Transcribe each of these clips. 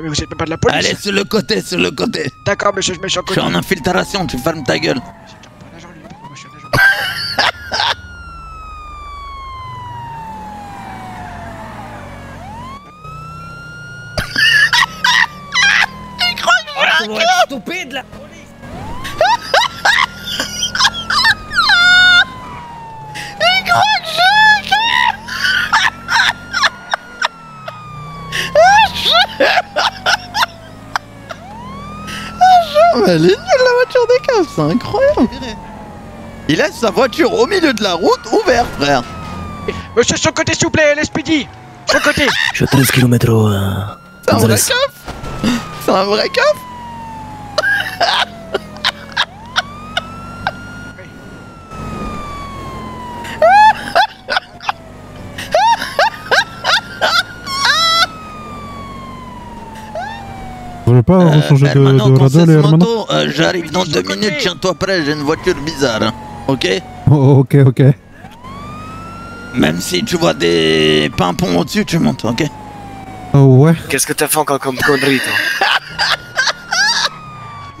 Mais vous êtes pas de la police Allez, sur le côté, sur le côté. D'accord, monsieur, je mets sur le Je suis côté. en infiltration, tu fermes ta gueule. Un agent libre, moi, je suis un agent libre. Stupide là Oh, elle est nulle la voiture des caves, c'est incroyable. Il laisse sa voiture au milieu de la route ouverte, frère. Monsieur, sur le côté, s'il vous plaît, l'SPD Sur le côté. Je suis à 13 km au... Euh... C'est un vrai keuf? C'est un vrai Vous voulez pas Euh, changer de, hermano, de les moto, euh, j'arrive dans deux minutes, tiens-toi prêt, j'ai une voiture bizarre. Ok Oh, ok, ok. Même si tu vois des pimpons au-dessus, tu montes, ok Oh, ouais. Qu'est-ce que t'as fait encore comme connerie, toi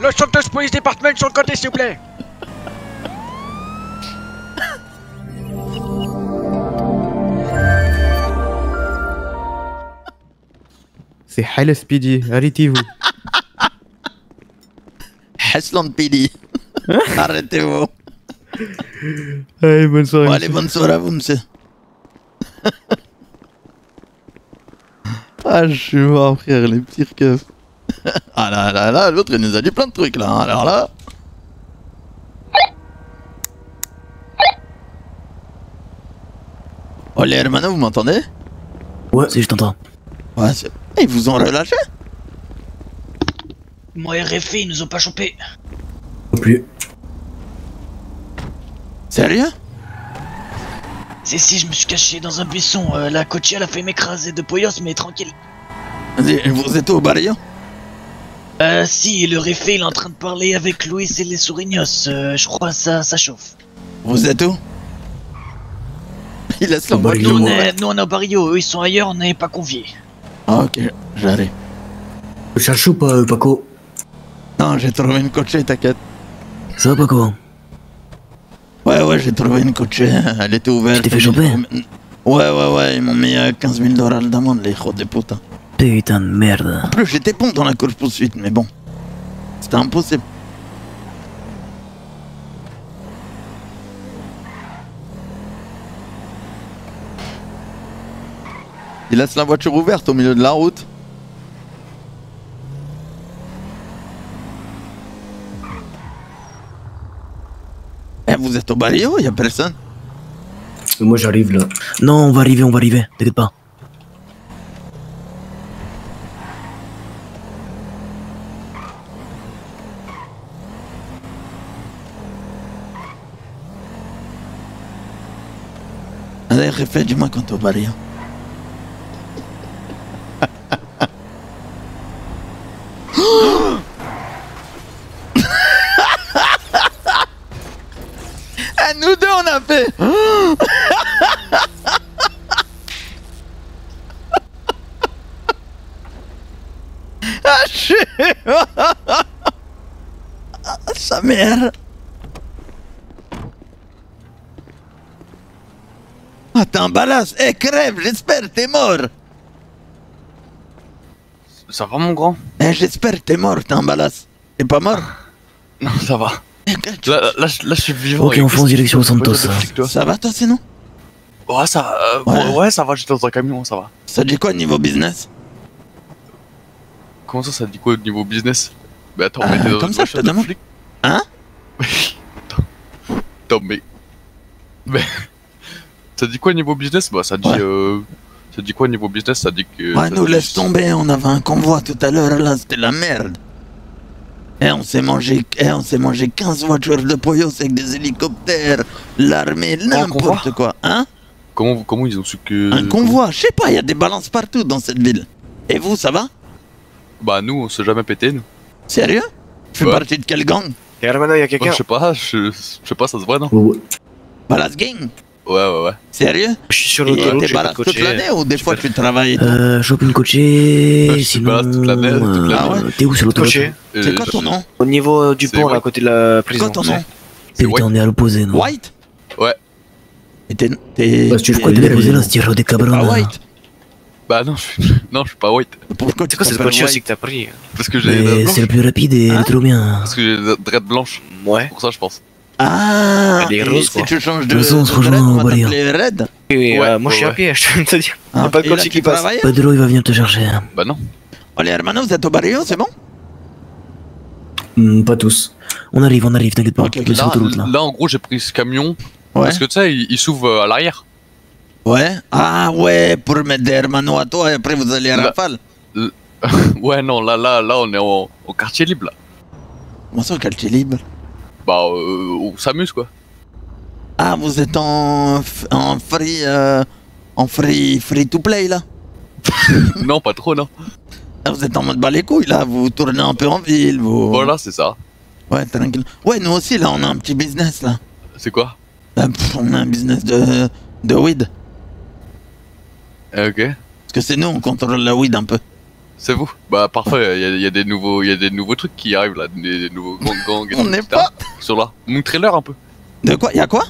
Los Santos Police Department, sur le côté, s'il vous plaît C'est Hal Speedy, arrêtez-vous. Haslan PD. Arrêtez-vous. Allez, bonne soirée. Bon, allez, bonne soirée à vous, monsieur. ah, je suis mort, frère, les pires keufs. ah là là là, l'autre, il nous a dit plein de trucs, là. hein, Alors là... Oh, les hermanos, vous m'entendez? Ouais, si je t'entends. Ouais, c'est... Eh, Ils vous ont relâché? Moi et Réfé, ils nous ont pas chopé. Non plus. Sérieux C'est si, je me suis caché dans un buisson. euh, la coachée, elle a fait m'écraser de Poyos, mais tranquille. Vas-y, Vous êtes au barillon Euh, si, le Réfé, il est en train de parler avec Louis et les Sourignos. Euh, je crois ça, ça chauffe. Vous êtes où Il laisse la Au voiture Nous, on est, nous, on est au Barrio, eux, ils sont ailleurs, on n'est pas conviés. Ah, ok, j'arrive. Tu cherches ou pas, euh, Paco Non, j'ai trouvé une coachée, t'inquiète. Ça va, Paco Ouais, j'ai trouvé une coachée, elle était ouverte. Tu t'es fait choper Ouais, ouais, ouais, ils m'ont mis euh, 15 000 dollars d'amende, les hijos de puta. Putain de merde. En plus, j'étais bon dans la course-poursuite, mais bon. C'était impossible. Il laisse la voiture ouverte au milieu de la route. Eh, vous êtes au barrio, y a personne Moi j'arrive là. Non, on va arriver, on va arriver, t'inquiète pas. Allez, refais, dis-moi quand t'es au barrio. Ah, nous deux, on a fait. ah, je suis- Ah, Sa mère. T'es un balasse. Eh, crève, j'espère, t'es mort. Ça va, mon grand? Eh, j'espère, t'es mort, t'es un balasse. T'es pas mort? Non, ça va. Eh, que- tu- Là, là, je- là, je suis vivant. Ok, on fonce direction Santos, Ça va, toi, sinon? Ouais, ça, euh, Ouais. ça va, j'étais dans un camion, ça va. Ça dit quoi niveau business? Comment ça, ça dit quoi au niveau business? Mais attends, Euh, mais t'es dans comme ça, je te demande. Hein? Attends. Attends, mais. Mais. Ça dit quoi niveau business Bah, ça dit. Ouais. Euh... Ça dit quoi niveau business Ça dit que. Ouais, ça nous dit- laisse tomber, on avait un convoi tout à l'heure, là, c'était la merde. Eh, on s'est mangé, eh, on s'est mangé 15 voitures de Poyos avec des hélicoptères, l'armée, n'importe quoi, hein Comment, comment ils ont su que. Un convoi, je sais pas, il y a des balances partout dans cette ville. Et vous, ça va Bah, nous, on s'est jamais pété, nous. Sérieux Tu fais Ouais. partie de quel gang Hermano, y'a quelqu'un Je sais pas, je, je sais pas, ça se voit, non Balas Gang Ouais, ouais, ouais. Sérieux? Je suis sur l'autoroute, t'es balade toute l'année ou des fois tu travailles? Euh, shopping coaché, sinon... toute l'année, toute euh, l'année. T'es où sur l'autoroute? Coaché. C'est Euh, quoi ton nom? Au niveau euh, du pont, là, à côté de la prison. C'est quoi ton nom? C'est Putain, on est à l'opposé, non? White? Ouais. Et t'es. Bah, tu t'es- l'opposé, là, c'est des cabrons. White Bah non, je suis... non, je suis pas white. Pourquoi C'est tu cette coaché aussi que t'as pris? Parce que j'ai c'est le plus rapide et Hein? trop bien. Parce que j'ai des dreads blanches. Ouais. Pour ça, je pense. Ah Elle est et rose, Si quoi. tu changes De de. toute façon, de on va lire. t'appeler Red Oui, oui, Ouais, euh, moi je suis ouais, à pied, je viens de te dire. Y'a pas de tu qui passe. travailles Pedro, il va venir te chercher. hein. Bah non. Oh les hermanos, vous êtes au barrio, c'est bon Hmm, pas tous. On arrive, on arrive, t'inquiète pas. Ok, ok. On est sur Là, l'autoroute, là. là, en gros, j'ai pris ce camion. Ouais. Parce que tu sais, il, il s'ouvre euh, à l'arrière. Ouais. Ah ouais, pour mettre des hermanos à toi et après vous allez à Là. rafale. Ouais, non, là, là, là, on est en- au quartier libre, là. Comment ça, quartier libre? Bah, euh, on s'amuse, quoi. Ah, vous êtes en, en free. euh, en free, free to play là non, pas trop, non. Ah, Vous êtes en mode bas les couilles là, vous tournez un peu en ville, vous. Voilà, c'est ça. Ouais, tranquille. Ouais, nous aussi là, on a un petit business là. C'est quoi? Bah, pff, on a un business de, de weed. Eh, Ok. Parce que c'est nous, on contrôle la weed un peu. C'est vous Bah, parfois, il y, a- il y a des nouveaux, il y a des nouveaux trucs qui arrivent, là. Des, des nouveaux gang gangs et On n'est pas. Sont là. Montrez-leur un peu. De quoi? Y'a quoi?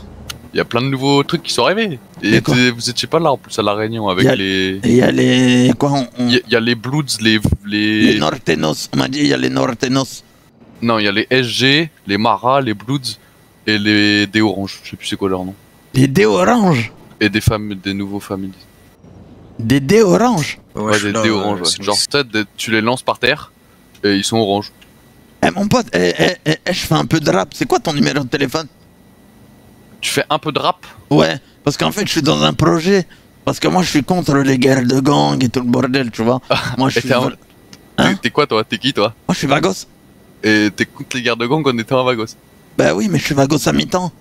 Il y a plein de nouveaux trucs qui sont arrivés. Et vous étiez pas là, en plus, à la réunion, avec Y a- les... Il y a les. Quoi on, on- Il y, a- il y a les Bloods, les... Les les... Nortenos. On m'a dit, il y a les Nortenos. Non, il y a les SG, les Maras, les Bloods et les des Oranges. Je sais plus c'est quoi leur nom. Les dés oranges. Et des femmes, des nouveaux familles. Des dés oranges. Ouais, des, euh, oranges. Ouais. Genre, peut-être des- tu les lances par terre et ils sont oranges. Eh mon pote, eh, eh, eh, eh, je fais un peu de rap. C'est quoi ton numéro de téléphone? Tu fais un peu de rap? Ouais, parce qu'en fait, je suis dans un projet. Parce que moi, je suis contre les guerres de gang et tout le bordel, tu vois. Moi, je suis, t'es un- vol- Hein? T'es- quoi toi? T'es qui toi? Moi, je suis vagos. Et t'es contre les guerres de gang en étant un vagos? Bah oui, mais je suis vagos à mi-temps.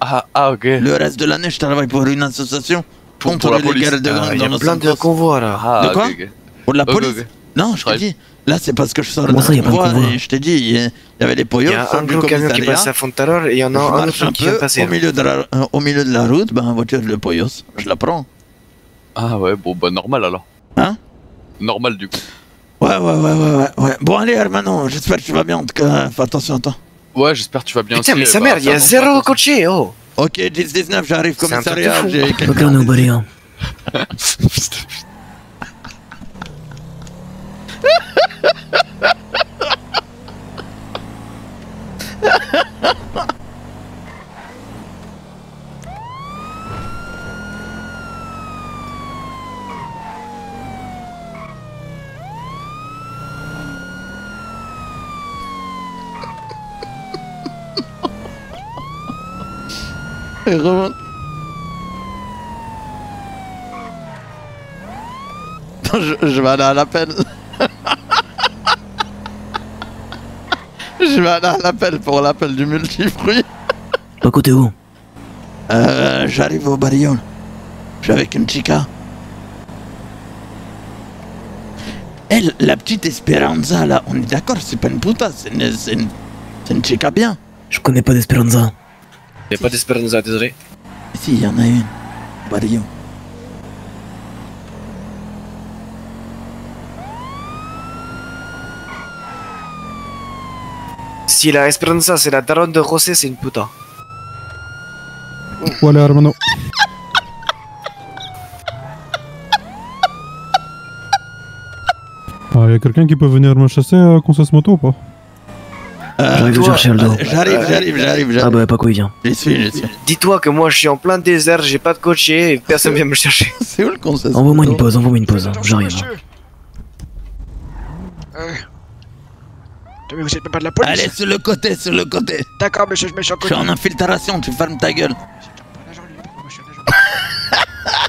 Ah, ah ok. Le reste de l'année, je travaille pour une association Pour, contre pour la les police. guerres de gang Ah, Il y dans a plein de convois là. Ah, De quoi ok, ok. Pour la Ok, police ok. Non, je t'ai dit. Là, c'est parce que je sors Comment d'un ça, y a pas de convoi convoi et je t'ai dit, il y il avait les Il poyos y a un gros camion qui passe à l'heure et il y en a un autre qui vient de passer. au milieu de la, euh, au milieu de la route, ben voiture de Poyos, je la prends. Ah ouais, bon bah normal alors. Hein Normal du coup. Ouais, ouais, ouais, ouais, ouais, ouais. Bon, allez, Hermano, j'espère que tu vas bien. En tout cas, fais attention à toi. Ouais, j'espère que tu vas bien Putain, aussi. mais sa bah, mère, il y a zéro coaché, oh Ok, 10-19, j'arrive commissariat. fou. J'ai Ok, quelqu'un. on est au Et remonte. Attends, je, je vais aller à l'appel. je vais aller à l'appel pour l'appel du multifruit. Pas côté où? Euh, j'arrive au barillon. Je suis avec une chica. Elle, la petite Esperanza, là, on est d'accord, c'est pas une puta, c'est une, une, c'est une chica bien. Je connais pas d'Esperanza. Il n'y a pas d'Esperanza, désolé. Si, il y en a une. Barillon. Si la Esperanza c'est la daronne de José, c'est une puta. Voilà, hermano. Ah, y a quelqu'un qui peut venir me chasser euh, qu'on se moto ou pas? J'arrive toi, chercher Aldo. Euh, J'arrive, j'arrive, j'arrive, Ah bah, pas quoi, il vient. J'y suis, j'y suis. Dis-toi que moi je suis en plein désert, j'ai pas de coaché et personne vient me chercher. C'est où le conseil Envoie-moi une pause, envoie-moi une pause. J'arrive. hein. monsieur. Euh... Mais vous êtes pas de la police Allez, sur le côté, sur le côté. D'accord, monsieur, je mets sur le Je côté. suis en infiltration, tu fermes ta gueule. C'est un agent, lui. Moi, je suis un agent.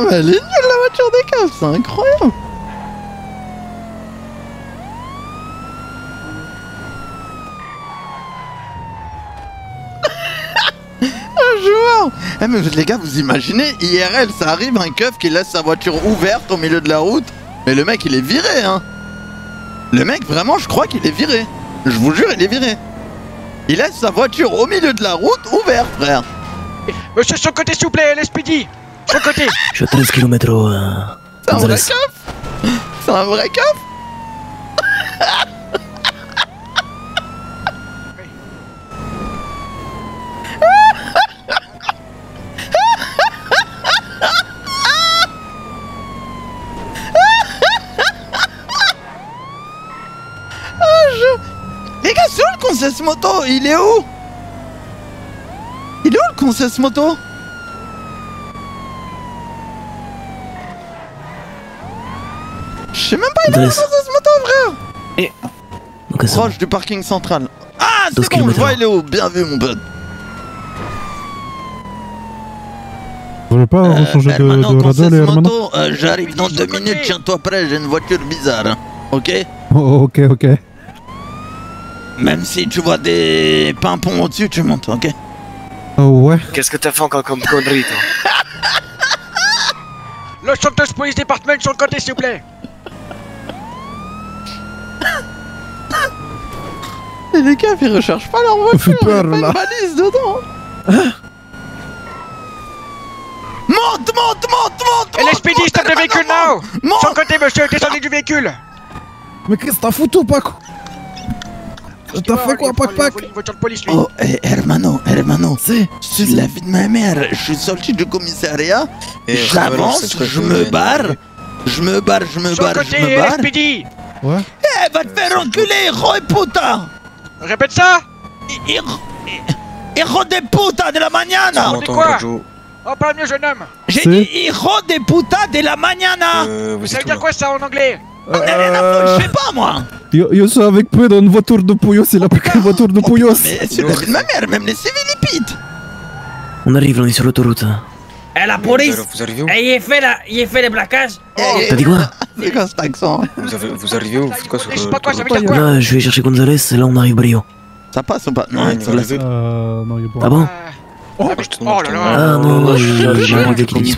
Oh, mais elle est nulle la voiture des caves, c'est incroyable. Eh mais les gars, vous imaginez, IRL, ça arrive un keuf qui laisse sa voiture ouverte au milieu de la route, mais le mec il est viré, hein. Le mec, vraiment, je crois qu'il est viré. Je vous jure, il est viré. Il laisse sa voiture au milieu de la route ouverte, frère. Monsieur, sur le côté, s'il vous plaît, l'SPD Sur côté Je suis à 13 km au. Euh, C'est un vrai keuf? C'est un vrai keuf Les gars, moto Il est où? Il est où le concesse moto? Je sais même pas, il est où le concesse moto, frère? Va. Proche du parking central. Ah, 12 c'est bon, je vois, il est où Bien vu, mon pote. Vous voulez pas de, Hermano, de concesse radar, les Hermano moto, euh, j'arrive dans deux minutes, tiens-toi prêt, j'ai une voiture bizarre. hein. Ok? Oh, ok, ok. Même si tu vois des pimpons au-dessus, tu montes, ok Oh, ouais. Qu'est-ce que t'as fait encore comme connerie, toi Los Santos Police Department sur le côté, s'il vous plaît Et les gars, ils recherchent pas leur voiture, fait peur, il y a pas là. une valise dedans. Monte, monte, monte, monte Et monte, l'SPD, monte, stop the vehicle Hermano, now monte. Sur le côté, monsieur, descendez du véhicule Mais qu'est-ce que t'as foutu, Paco? T'as fait quoi, Pac Pac Une voiture de police, lui. Oh, eh, hermano, hermano, C'est. c'est la vie de ma mère. Je suis sorti du commissariat, j'avance, je me barre, je me barre, je me barre, je me barre. Ouais. Eh, va te faire enculer, hijo de puta Répète ça. Hijo hijo de puta de la mañana. On dit quoi Oh, parle mieux, jeune homme. J'ai dit hijo de puta de la mañana. Ça veut dire quoi, ça, en anglais? On est rien à foutre, je sais pas moi Yo, yo suis avec peu dans une voiture de Pouillos, il a pris une voiture de Pouillos. Mais c'est la vie de ma mère, même les pitent On arrive, là, on est sur l'autoroute. Eh, la police Vous arrivez où? Eh, il est fait, les plaquages Eh, T'as dit quoi? C'est quoi cet accent? Vous, avez- vous arrivez où? Vous faites quoi sur quoi Là, je vais chercher Gonzalez, là, on arrive brio. Ça passe ou pas? Non, Ouais, il la-. Euh. Non, il est pas. Ah bon? Ah, Oh, demande, oh là là Ah non, non, est.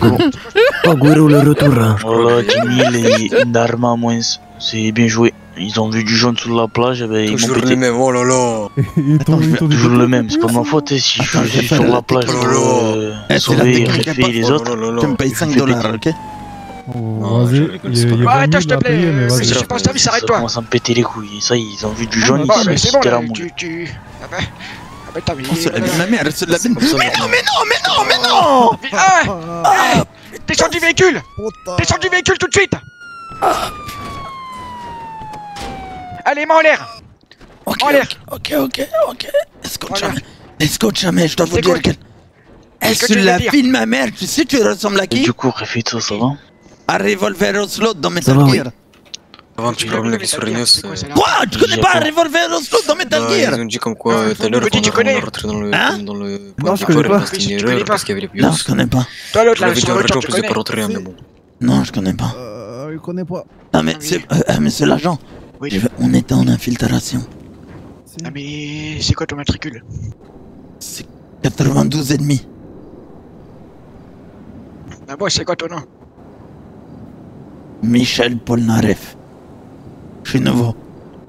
Oh, Guero, le retour. hein. Voilà, Kimil et une arme à moins. C'est bien joué. Ils ont vu du jaune sur la plage, eh ben, ils m'ont pété. mêmes, oh là là Ils ils Toujours le même, c'est pas ma faute hein, si je suis sur la la plage pour Oh là euh, Eh, sauver et les autres. là là là. Tu me payes 5 dollars, ok? Oh, Vas-y, rigole, il y c'est a- pas il y a grave. 20 Arrête, 000 je te plaît, vas-y. je sais pas, service, Ça arrête-toi. commence à me péter les couilles. Ça, ils ont vu du jaune, Ah, ils se la moule. Bah, t'as vu... Oh, c'est la vie de ma mère, c'est de la vie de Comme ça, Mais non, mais non, mais non, mais non Ah Descends du véhicule Descends du véhicule tout de suite Allez, main en l'air Ok, En l'air. ok, ok, ok. Escúchame, Voilà. escúchame, je dois vous dire que... Qu'est-ce que Est-ce tu veux la fille de ma mère, tu sais, tu ressembles à Et qui? du coup, Réfé, ça, va? À Revolver Oslo dans oui. Gear. Avant que tu C'est quoi, Tu connais pas. Revolver dans Metal Gear ils ont dit comme quoi euh, tout à l'heure Petit, qu'on tu a- connais on est rentré dans le Hein dans le Non, je connais pas. départ, c'était une Tu erreur connais parce qu'il y avait les Non, je connais pas. Toi, l'autre, là, pas connais hein, mais bon. Non, je connais pas. Euh, il connaît pas. Non, mais Ah c'est euh, euh, mais c'est l'agent. Oui. Je veux- On était en infiltration. Ah mais... C'est quoi ton matricule C'est 92 et demi. Ah bon, c'est quoi ton nom Michel Polnareff. Je suis nouveau.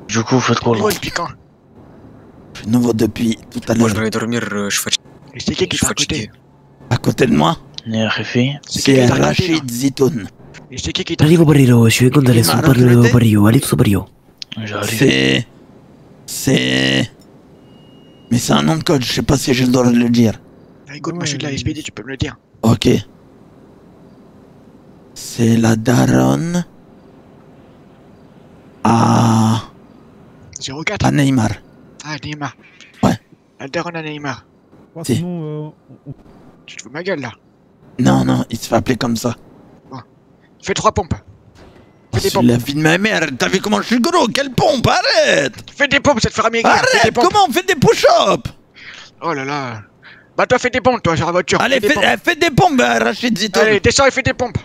Du coup, vous faites quoi là Oh, depuis quand Je suis nouveau depuis tout à Moi, l'heure. je vais dormir, euh, je suis fatigué. Et c'est qui qui t'a recruté fatigué. À côté de moi, C'est Rachid Zitoun. Et c'est qui qui t'a Arrive au barrio, je suis avec Gonzalez, on parle au barrio. Au barrio. C'est. C'est. Mais c'est un nom de code, je sais pas si j'ai le droit de le dire. Ah, Écoute, moi je suis de la SPD, tu peux me le dire. Ok. C'est la daronne. À. 04 à Neymar. Ah, Neymar. Ouais. Alderon à Neymar. Si. Sinon, euh, on- Tu te fous ma gueule là. Non, non, il se fait appeler comme ça. Fais trois pompes. Fais des C'est pompes. la vie de ma mère, t'as vu comment je suis gros? Quelle pompe? Arrête Fais des pompes, ça te fera maigrir. Fais des Arrête pompes. Comment? On fait des push-ups Oh là là. Bah toi fais des pompes toi sur la voiture. Allez, fais des fais, pompes. eh, fais des pompes, Rachid Zitoun Allez, descends et fais des pompes.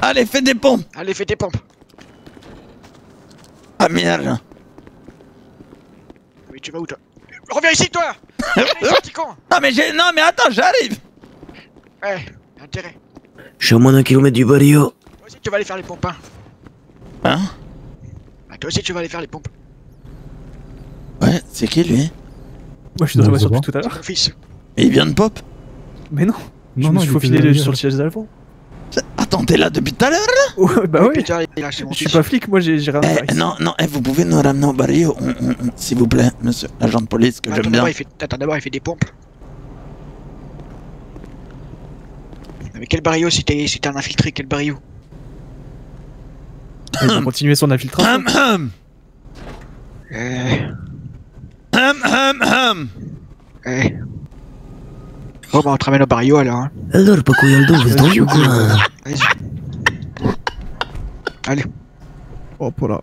Allez, fais des pompes Allez, fais des pompes. Ah merde Oui, tu vas où toi? Reviens ici toi Petit con Non mais j'ai... Non mais attends, j'arrive Ouais, intérêt. Je suis à moins d'un kilomètre du barrio. Toi aussi, tu vas aller faire les pompes, hein Hein? Bah, toi aussi, tu vas aller faire les pompes. Ouais, c'est qui lui? Moi, je suis dans la voiture depuis tout à l'heure. mon fils. Et il vient de pop? Mais non. Non, je me non, suis il faufilé était derrière. sur le siège d'avant. Attends, t'es là depuis tout à l'heure là Ouais, bah mon Je suis pas flic, moi j'ai rien à faire Eh, non, non, eh, vous pouvez nous ramener au barrio, s'il vous plaît, monsieur l'agent de police que Attends, j'aime bien. d'abord, il fait... Attends, d'abord, il fait des pompes. Mais quel barrio si t'es si t'es un infiltré, quel barrio Il va continuer son infiltration. Hum, hum, Euh... hum, hum, hum. Ouais. Bon, bah, on te ramène au barrio alors, hein. Alors, Paco Yaldo, vous êtes dans ou quoi Vas-y. Allez. Hop là.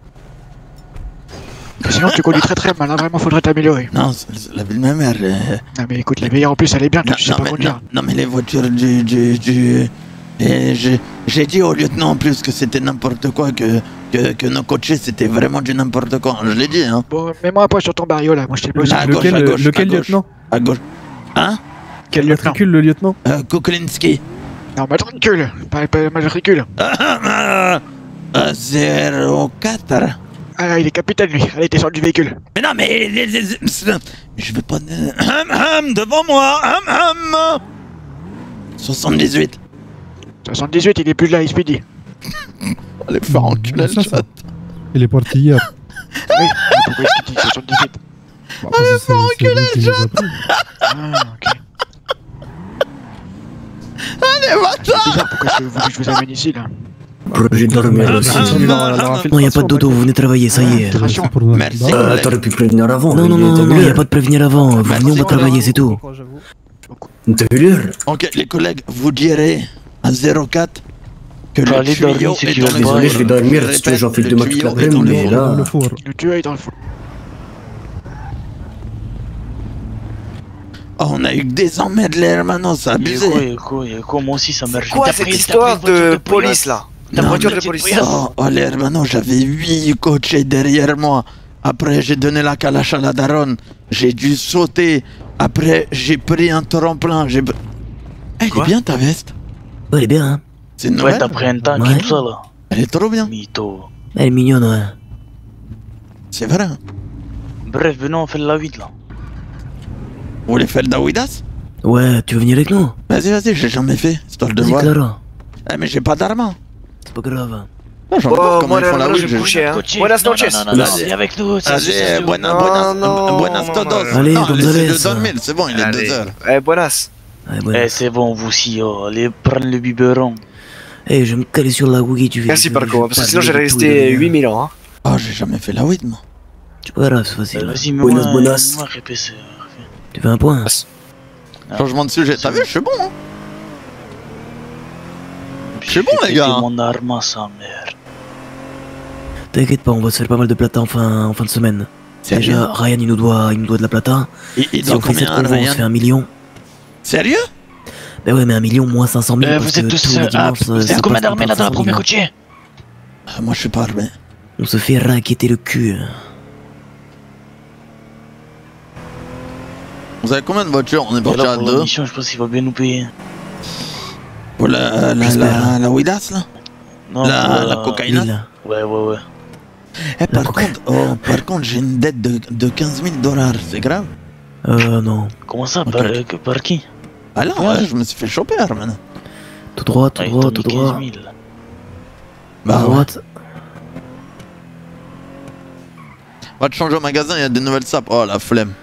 Sinon, tu conduis très très mal, hein. Vraiment, faudrait t'améliorer. Non, la ville de ma mère. euh, Non, mais écoute, la meilleure en plus, elle est bien, toi, tu sais pas mais, conduire. non, non, mais les voitures du... du, du... et j'ai- J'ai dit au lieutenant en plus que c'était n'importe quoi, que, que, que nos coachés c'était vraiment du n'importe quoi. Je l'ai dit, hein. Bon, mets-moi un point sur ton barrio là, moi je t'ai pas aussi. À gauche, lequel à gauche, lequel à gauche. lieutenant? À gauche. Hein? Quel matricule le lieutenant euh, Kuklinski. Non, matricule, pas, pas matricule. Euh, 04. Ah, il est capitaine lui, allez, descends du véhicule. Mais non, mais... les- les- les- Je vais pas... Hum, hum, devant moi hum, hum. 78. 78, il est plus là, il se dit. Allez faire enculer le chat. Il est parti hier. Oui, pourquoi est-ce qu'il dit 78 Bah, parce que c'est- c'est vous qui nous a pris. Ah, ok. Allez, va C'est bizarre, pourquoi est-ce que vous voulez que je vous amène ici là Projet de dormir aussi. Ah, ah, Non, y a pas de dodo, vous venez travailler, ça y est. Merci. Euh, T'aurais pu prévenir avant. Non, non, non, non, y a pas de prévenir avant. Vous Bah, venez, on va travailler, c'est tout. T'as vu l'heure Ok, les collègues, vous direz à 04 que le tuyau est dans le four. Désolé, je vais dormir, si tu veux, répète, j'en fais deux mois toute le mais four. là- Le four. Tuyau est dans le fond. Oh, on a eu que des emmerdes, les hermanos, c'est Il y a quoi, abusé. moi aussi ça m'a Quoi cette histoire de police là Ta Non, voiture de police Oh, oh, les hermanos, j'avais 8 coachés derrière moi. Après, j'ai donné la calache à la daronne. J'ai dû sauter. Après, j'ai pris un tremplin. J'ai... Eh, elle est Quoi bien ta veste. Ouais, elle est bien, hein. C'est une Ouais, t'as pris un tank tout ça là. Elle est trop bien. Mytho. Elle est mignonne, ouais. C'est vrai. hein. Bref, venons, on fait la vite là. Vous voulez faire le Dawidas Ouais, tu veux venir avec nous Vas-y, vas-y, j'ai jamais fait. Histoire de voir. Clara. Eh, mais j'ai pas d'armes. C'est pas grave. Non, j'en vois Oh, comment moi ils font la weed, je coucher hein. Buenas Non, noches Non, non, avec nous. Vas-y, c'est- c'est- buena, Non, buenas, non, buenas non, todos. Allez, non, laissez-le dormir, c'est bon, il est Allez. 2 heures. Eh, buenas Eh, c'est bon, vous aussi, oh, allez prendre le biberon. Eh, je vais me caler sur la woogie, tu veux. Merci Parco, parce que sinon de resté rien. 8000 ans. Hein. Oh, j'ai jamais fait la weed, moi. C'est pas grave, c'est Euh, facile. Vas-y, Buenas, buenas. Tu veux un point Changement de sujet. T'as vu, je suis bon, hein J'ai bon, fait les gars. péter mon arme à sa mère. T'inquiète pas, on va se faire pas mal de plata en fin, en fin de semaine. Déjà, Ryan, il nous doit, il nous doit de la plata. Il, il Si on fait cette combien, convo, on se fait un million. Sérieux? Ben ouais, mais un million moins 500 000 Euh, parce vous êtes que tous. tous les euh, ah, dimanches, Vous êtes combien passe dans d'armées là dans la 500 000, première hein. coachée Ah, Moi, je suis pas armé. On se fait raqueter le cul. Vous avez combien de voitures On est parti là, à pour la deux. mission, je pense qu'il va bien nous payer. Pour la, la, la, la weedasse, là Non, La, la cocaïne. Ouais, ouais, ouais. Eh, par contre, oh, par contre, j'ai une dette de, de 15 000 dollars, c'est grave Euh, non. Comment ça euh, par qui Ah non, ouais, je me suis fait choper, Arman. Tout droit, tout Ah, droit, tout droit. 15 000. À Bah ouais. droite. Va te changer au magasin, il y a des nouvelles sapes. Oh, la flemme.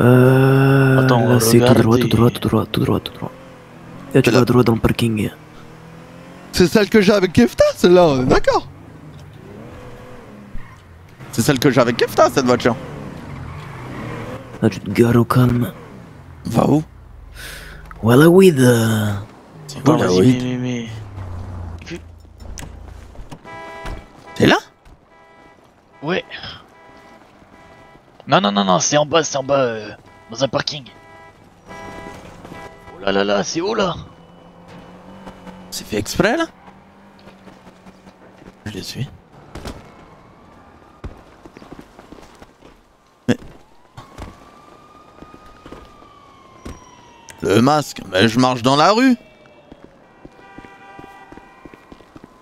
Euh. Attends, là, c'est tout droit, tout droit, tout droit, tout droit, tout droit. Là, tu vas droit dans le parking. C'est celle que j'ai avec Kefta, celle-là, est d'accord C'est celle que j'ai avec Kefta, cette voiture. Là, tu te gares au calme. Va où? Ouais, la weed. euh, C'est Attends, où la vas-y, weed mais, mais, mais. T'es là? Ouais. Non, non, non, non, c'est en bas, c'est en bas, euh, dans un parking. Oh là là là, c'est haut là. C'est fait exprès, là? Je les suis. Mais... Le masque, mais je marche dans la rue.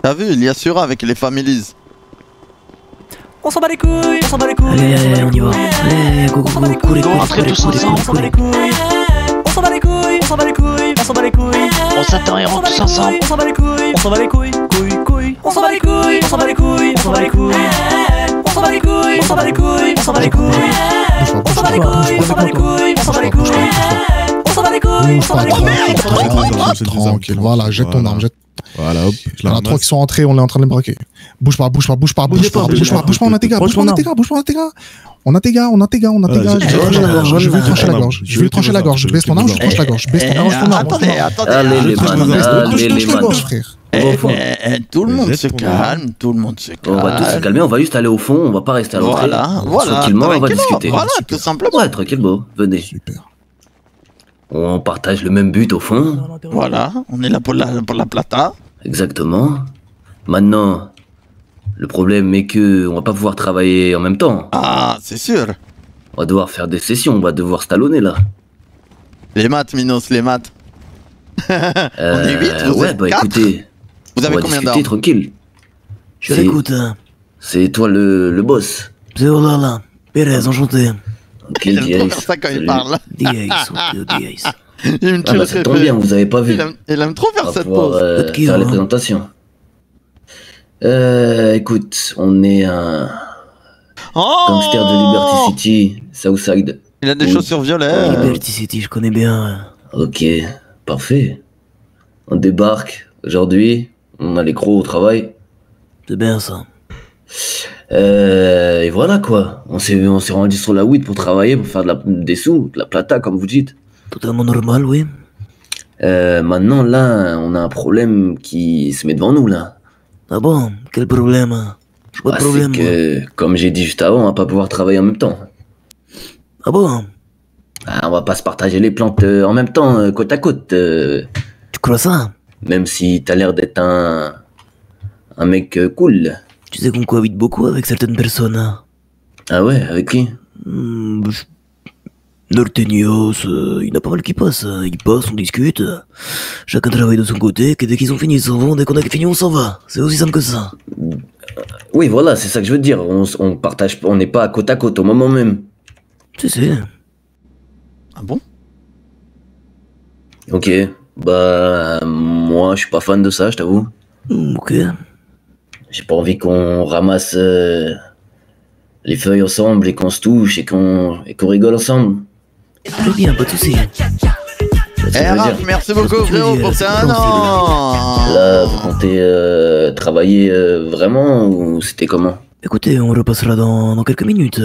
T'as vu, il y a Sura avec les families. On s'en bat les couilles, on s'en bat les couilles. Allez, allez, on y va. Allez, go, go, go, courez, courez, courez, courez. On s'en bat les couilles, on s'en bat les couilles, on s'en bat les couilles. On s'attend et On s'en rentre bat tous les ensemble. couilles, on s'en bat les couilles, on s'en bat les couilles, couilles, couilles. On s'en bat les couilles, on s'en bat les couilles, on s'en bat les couilles. On s'en bat les couilles, on s'en bat les couilles, on s'en bat les couilles. On s'en bat les couilles, on s'en bat les couilles, on s'en bat les couilles. On s'en bat les couilles, on s'en bat les couilles. Tranquille, voilà, jette ton arme, jette. Voilà, hop. Il y en a trois qui sont entrés, on est en train de les braquer. Bouge pas, bouge pas, bouge pas, bouge pas, bouge pas, bouge pas, on a tes gars, bouge pas, on a tes gars, bouge pas, on a tes gars. On a tes gars, on a tes gars, on a tes gars. Je vais trancher la gorge, je vais trancher la gorge, je vais trancher la gorge, je baisse ton arme, je tranche la gorge, je baisse ton arme, je tranche. Attendez, attendez. Allez, les Je tranche la gorge, gorge, frère. Eh, eh, eh, tout le monde se calme, tout le monde se calme. On va tous se calmer, on va juste aller au fond, on va pas rester à l'entrée. Voilà, voilà. Tranquillement, on va discuter. Voilà, tout simplement. Ouais, tranquille, beau, venez. Super. On partage le même but au fond. Voilà, on est là pour la, pour la plata. Exactement. Maintenant, le problème est que on va pas pouvoir travailler en même temps. Ah, c'est sûr. On va devoir faire des sessions, on va devoir se talonner là. Les maths, Minos, les maths. Euh, est huit, vous ouais, êtes bah quatre écoutez, Vous on avez va combien d'armes tranquille. Je l'écoute. hein. C'est toi le, le boss. C'est Olala. Pérez, enchanté. Ok, Il aime trop Diaz. faire ça quand il parle. Diaz, ok, Diaz. Il me Ah tue bah le ça tombe bien, vous avez pas vu. Il aime, il aime trop On faire cette pouvoir pause. euh, faire les hein. présentations. Euh, écoute, on est un Oh gangster de Liberty City, Southside. Il a des Oui. chaussures violettes. Liberty City, je connais bien. Ok, parfait. On débarque aujourd'hui, on a les crocs au travail. C'est bien ça. Euh, et voilà quoi, on s'est, on s'est rendu sur la weed pour travailler, pour faire de la, des sous, de la plata comme vous dites. Totalement normal, oui. Euh, maintenant là, on a un problème qui se met devant nous là. Ah bon? Quel problème? Je vois Ah, de problème. que, comme j'ai dit juste avant, on va pas pouvoir travailler en même temps. Ah bon? Ah, on va pas se partager les plantes euh, en même temps, euh, côte à côte. euh, Tu crois ça? Même si t'as l'air d'être un, un mec cool. Tu sais qu'on cohabite beaucoup avec certaines personnes. hein. Ah ouais, avec qui? Je- Norteños, euh, il y en a pas mal qui passent. hein. Ils passent, on discute. Chacun travaille de son côté, que dès qu'ils ont fini, ils s'en vont. Dès qu'on a fini, on s'en va. C'est aussi simple que ça. Oui, voilà, c'est ça que je veux dire. On, s- on partage, on n'est pas côte à côte au moment même. Tu sais. Ah bon? Ok, bah moi je suis pas fan de ça, je t'avoue. Hmm, ok. J'ai pas envie qu'on ramasse euh, les feuilles ensemble et qu'on se touche et qu'on et qu'on rigole ensemble. Très bien, pas de soucis. Eh, Raph, merci beaucoup, frérot, pour c'est ça. Non Là, vous comptez euh, travailler euh, vraiment ou c'était comment? Écoutez, on repassera dans, dans quelques minutes.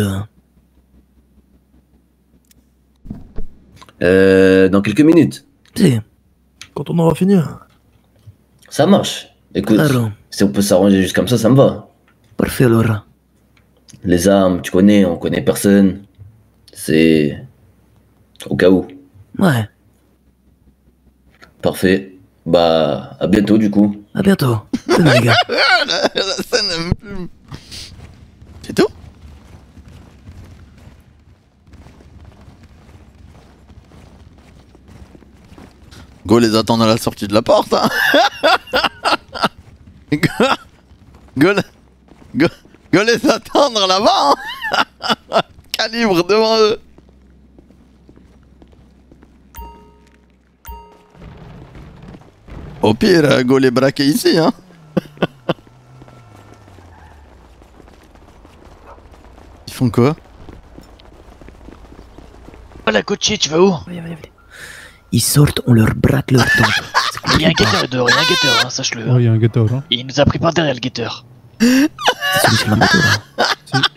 euh, Dans quelques minutes. Si, Quand on aura fini. Ça marche. Écoute, claro. si on peut s'arranger juste comme ça, ça me va. Parfait alors. Les armes, tu connais, on connaît personne. C'est au cas où. Ouais, Parfait. Bah, à bientôt du coup. à bientôt. Salut les gars. La, la scène elle me fume. C'est tout? Go les attend à la sortie de la porte. Hein. go, go, go, les attendre là-bas. hein. Calibre devant eux. Au pire, euh, go les braquer ici. Hein. Ils font quoi? Voilà, coaché, tu vas où? Ils sortent, on leur braque leur temps. Il y a un guetteur dehors, il y a un guetteur, hein, sache-le. Oh, il y a un gâteau là. Il nous a pris par derrière le guetteur.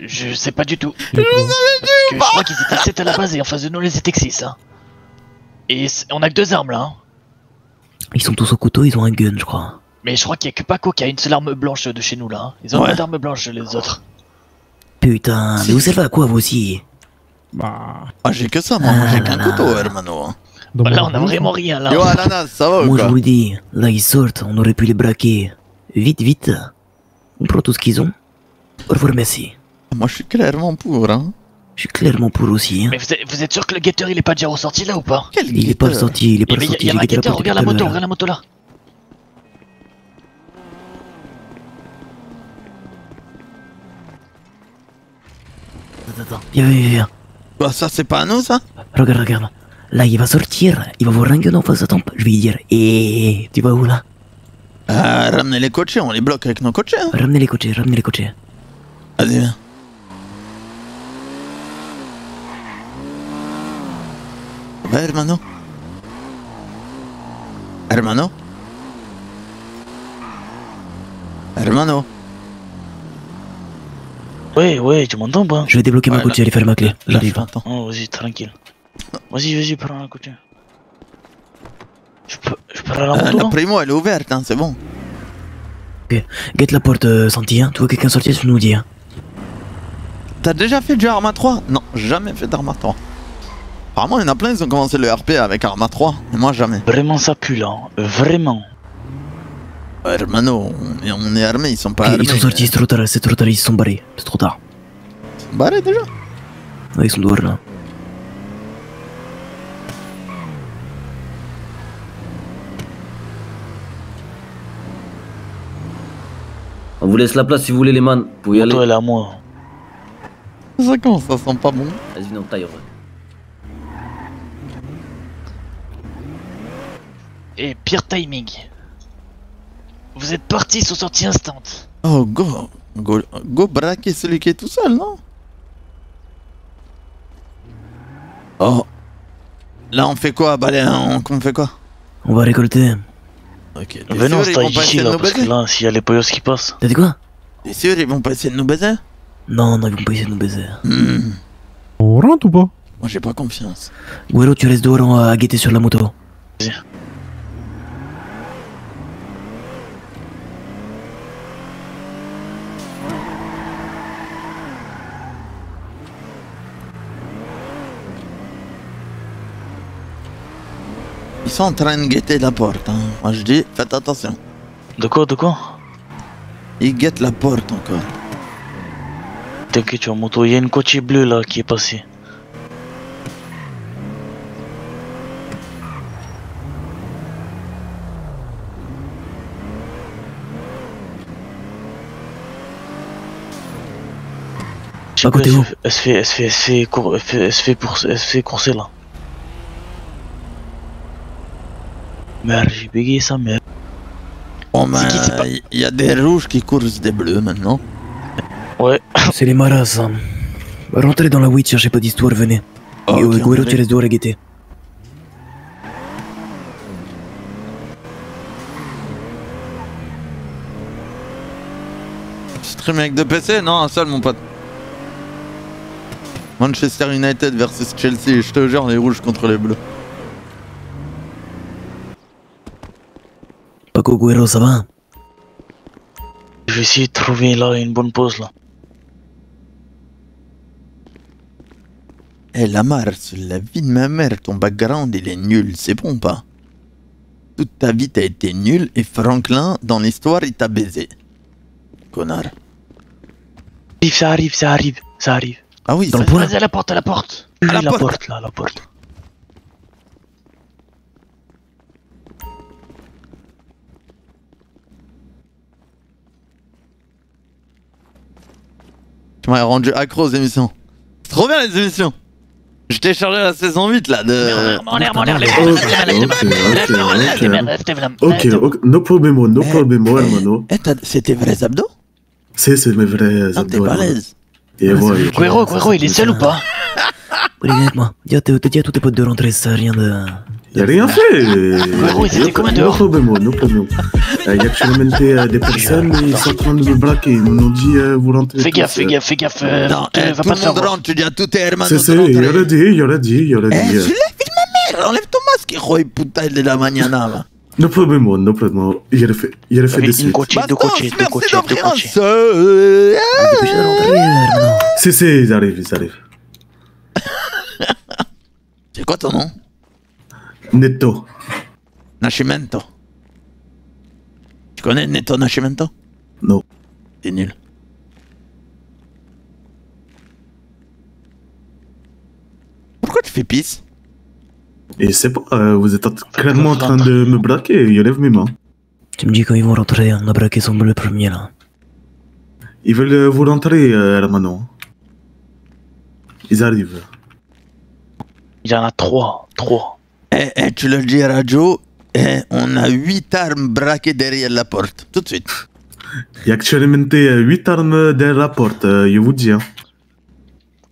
Je sais pas du tout. Parce que je crois qu'ils étaient 7 à la base et en face de nous, les étaient 6. Hein. Et on a que deux armes là. Hein. Ils sont tous au couteau, ils ont un gun, je crois. Mais je crois qu'il y a que Paco qui a une seule arme blanche de chez nous là. Hein. Ils ont Ouais. pas d'arme blanche les autres. Putain, mais vous servez à quoi vous aussi? Bah. Ah, j'ai que ça, moi. Moi, j'ai Ah qu'un couteau, hermano. hein. Bah, là, on a vraiment rien là. Yo, Ananas, ça va ou Moi je vous le dis, là ils sortent, on aurait pu les braquer. Vite, vite. On prend tout ce qu'ils ont. Au revoir, merci. Moi, je suis clairement pour, hein. Je suis clairement pour aussi. Hein. Mais vous êtes, vous êtes sûr que le guetteur il est pas déjà ressorti là ou pas Il est pas sorti, il est pas Mais y a- sorti. y a un guetteur, regarde la moto, regarde la moto là. Attends, attends. Viens, viens, viens. Bah, ça, c'est pas à nous, ça Regarde, regarde. Là, il va sortir, il va voir un gun en face de ton... Je vais lui dire, hé, tu vas où là? Euh, Ramenez les coachés, on les bloque avec nos coachés. Hein. Ramenez les coachés, ramenez les coachés. Vas-y, viens. Va, hermano. Hermano. Hermano. Ouais, ouais, tu m'entends pas? Je vais débloquer ma Ouais, coachée, aller faire ma clé. J'arrive. Attends. Oh, vas-y, tranquille. Vas-y, vas-y, prends la couture. Je peux, je la Euh, la primo, elle est ouverte, hein, c'est bon. Ok, guette la porte, euh, Santi, hein. Tu vois quelqu'un sortir, tu nous dis, hein. T'as déjà fait du Arma 3 Non, jamais fait d'Arma 3. Apparemment, il y en a plein, ils ont commencé le RP avec Arma 3, mais moi jamais. Vraiment ça pue là, hein. vraiment. Ouais, hermano, on est, armés, ils sont pas Ok, armés. ils sont sortis, c'est trop tard, c'est trop tard, ils se sont barrés. C'est trop tard. Barrés déjà? Ouais, ils sont dehors là. On vous laisse la place si vous voulez, les man. Vous pouvez y aller. Moto elle est à moi. Ça commence, ça sent pas bon. Vas-y, viens, on taille. Et pire timing. Vous êtes partis sur sortie instant. Oh, go, go, go braquer celui qui est tout seul, non Oh. Là, on fait quoi, on, on fait quoi On va récolter. Ok. Mais non, c'est ici là, parce que là, s'il y a les poyos qui passent. T'as dit quoi T'es sûr, ils vont pas essayer de nous baiser Non, non, ils vont pas essayer de nous baiser. Hmm, On rentre ou pas? Moi, j'ai pas confiance. Guero, tu restes dehors on va guetter sur la moto. Ils sont en train de guetter la porte, hein. Moi, je dis, faites attention. De quoi, de quoi? Ils guettent la porte encore. T'inquiète, tu moto, il y a une coachée bleue là qui est passée. Je sais À pas, côté elle où? se- Elle se fait, elle se fait, elle se fait, cour- elle fait, elle se fait, pour- elle se fait courser là. Merde, j'ai bégayé ça, merde. Bon, ben, c'est pas- il y a des rouges qui courent des bleus maintenant. Ouais. C'est les maras, ça. Rentrez dans la 8, cherchez pas d'histoire, venez. Oh, Et, ok, euh, on Guero, tu restes dehors à guetter. Stream avec deux PC Non, un seul, mon pote. Manchester United versus Chelsea, je te jure, les rouges contre les bleus. Paco Guero, ça va? Je vais essayer de trouver là une bonne pause là. Eh, la Mars, la vie de ma mère, ton background, il est nul, c'est bon ou pas? Toute ta vie, t'as été nul et Franklin, dans l'histoire, il t'a baisé. Connard. Arrive, ça arrive, ça arrive, ça arrive. Ah oui, Dans ça- le point Vas-y, à la porte, à la porte. À la la porte. porte là, à la porte. Tu m'as rendu accro aux émissions. C'est trop bien les émissions Je t'ai chargé la saison 8 là de... En l'air, en l'air, tes tes tes tes tes tes Ok, tes ok, no problemo, no problemo, hermano. Eh, c'est tes vrais abdos? C'est, c'est mes vrais Ah, t'es abdos, hermano. balèze Et voilà. Guero, Guero, il est seul ou pas? Avec moi. Dis à, te- te dis à tous tes potes de rentrer, ça rien de... Y'a rien fait Guero, ils étaient combien dehors no problemo. Euh, Y'a que je remonté euh, des personnes, ils sont en train de me braquer. Ils nous ont dit, euh, vous rentrez. Fais gaffe, fais gaffe, fais gaffe. Non, tu vas tout pas faire monde voir. rentre, tu dis à tous tes hermanos C'est, de c'est, rentrer. y'aurait dit, y'aurait dit, y'aurait Eh, dit. euh. Jules, filme merde, enlève ton masque, hijo de puta de la mañana, va. No problemo, no problemo. Y'aurait fait, y'aurait fait Avec des suites. Dépêchez de hermano. Si, si, ils arrivent, ils arrivent. C'est quoi ton nom? Netto. Nascimento. Tu connais Neto Nascimento? Non. T'es nul. épices. Et c'est pas, euh, vous êtes en- clairement en train de me braquer, il lève mes mains. Tu me dis quand ils vont rentrer, on a braqué son bleu premier là. Ils veulent euh, vous rentrer, euh, Hermano. Ils arrivent. Il y en a trois. Trois. Eh, eh, tu le dis à radio, eh, on a huit armes braquées derrière la porte. Tout de suite. Il y a actuellement 8 armes derrière la porte, euh, je vous dis. Hein.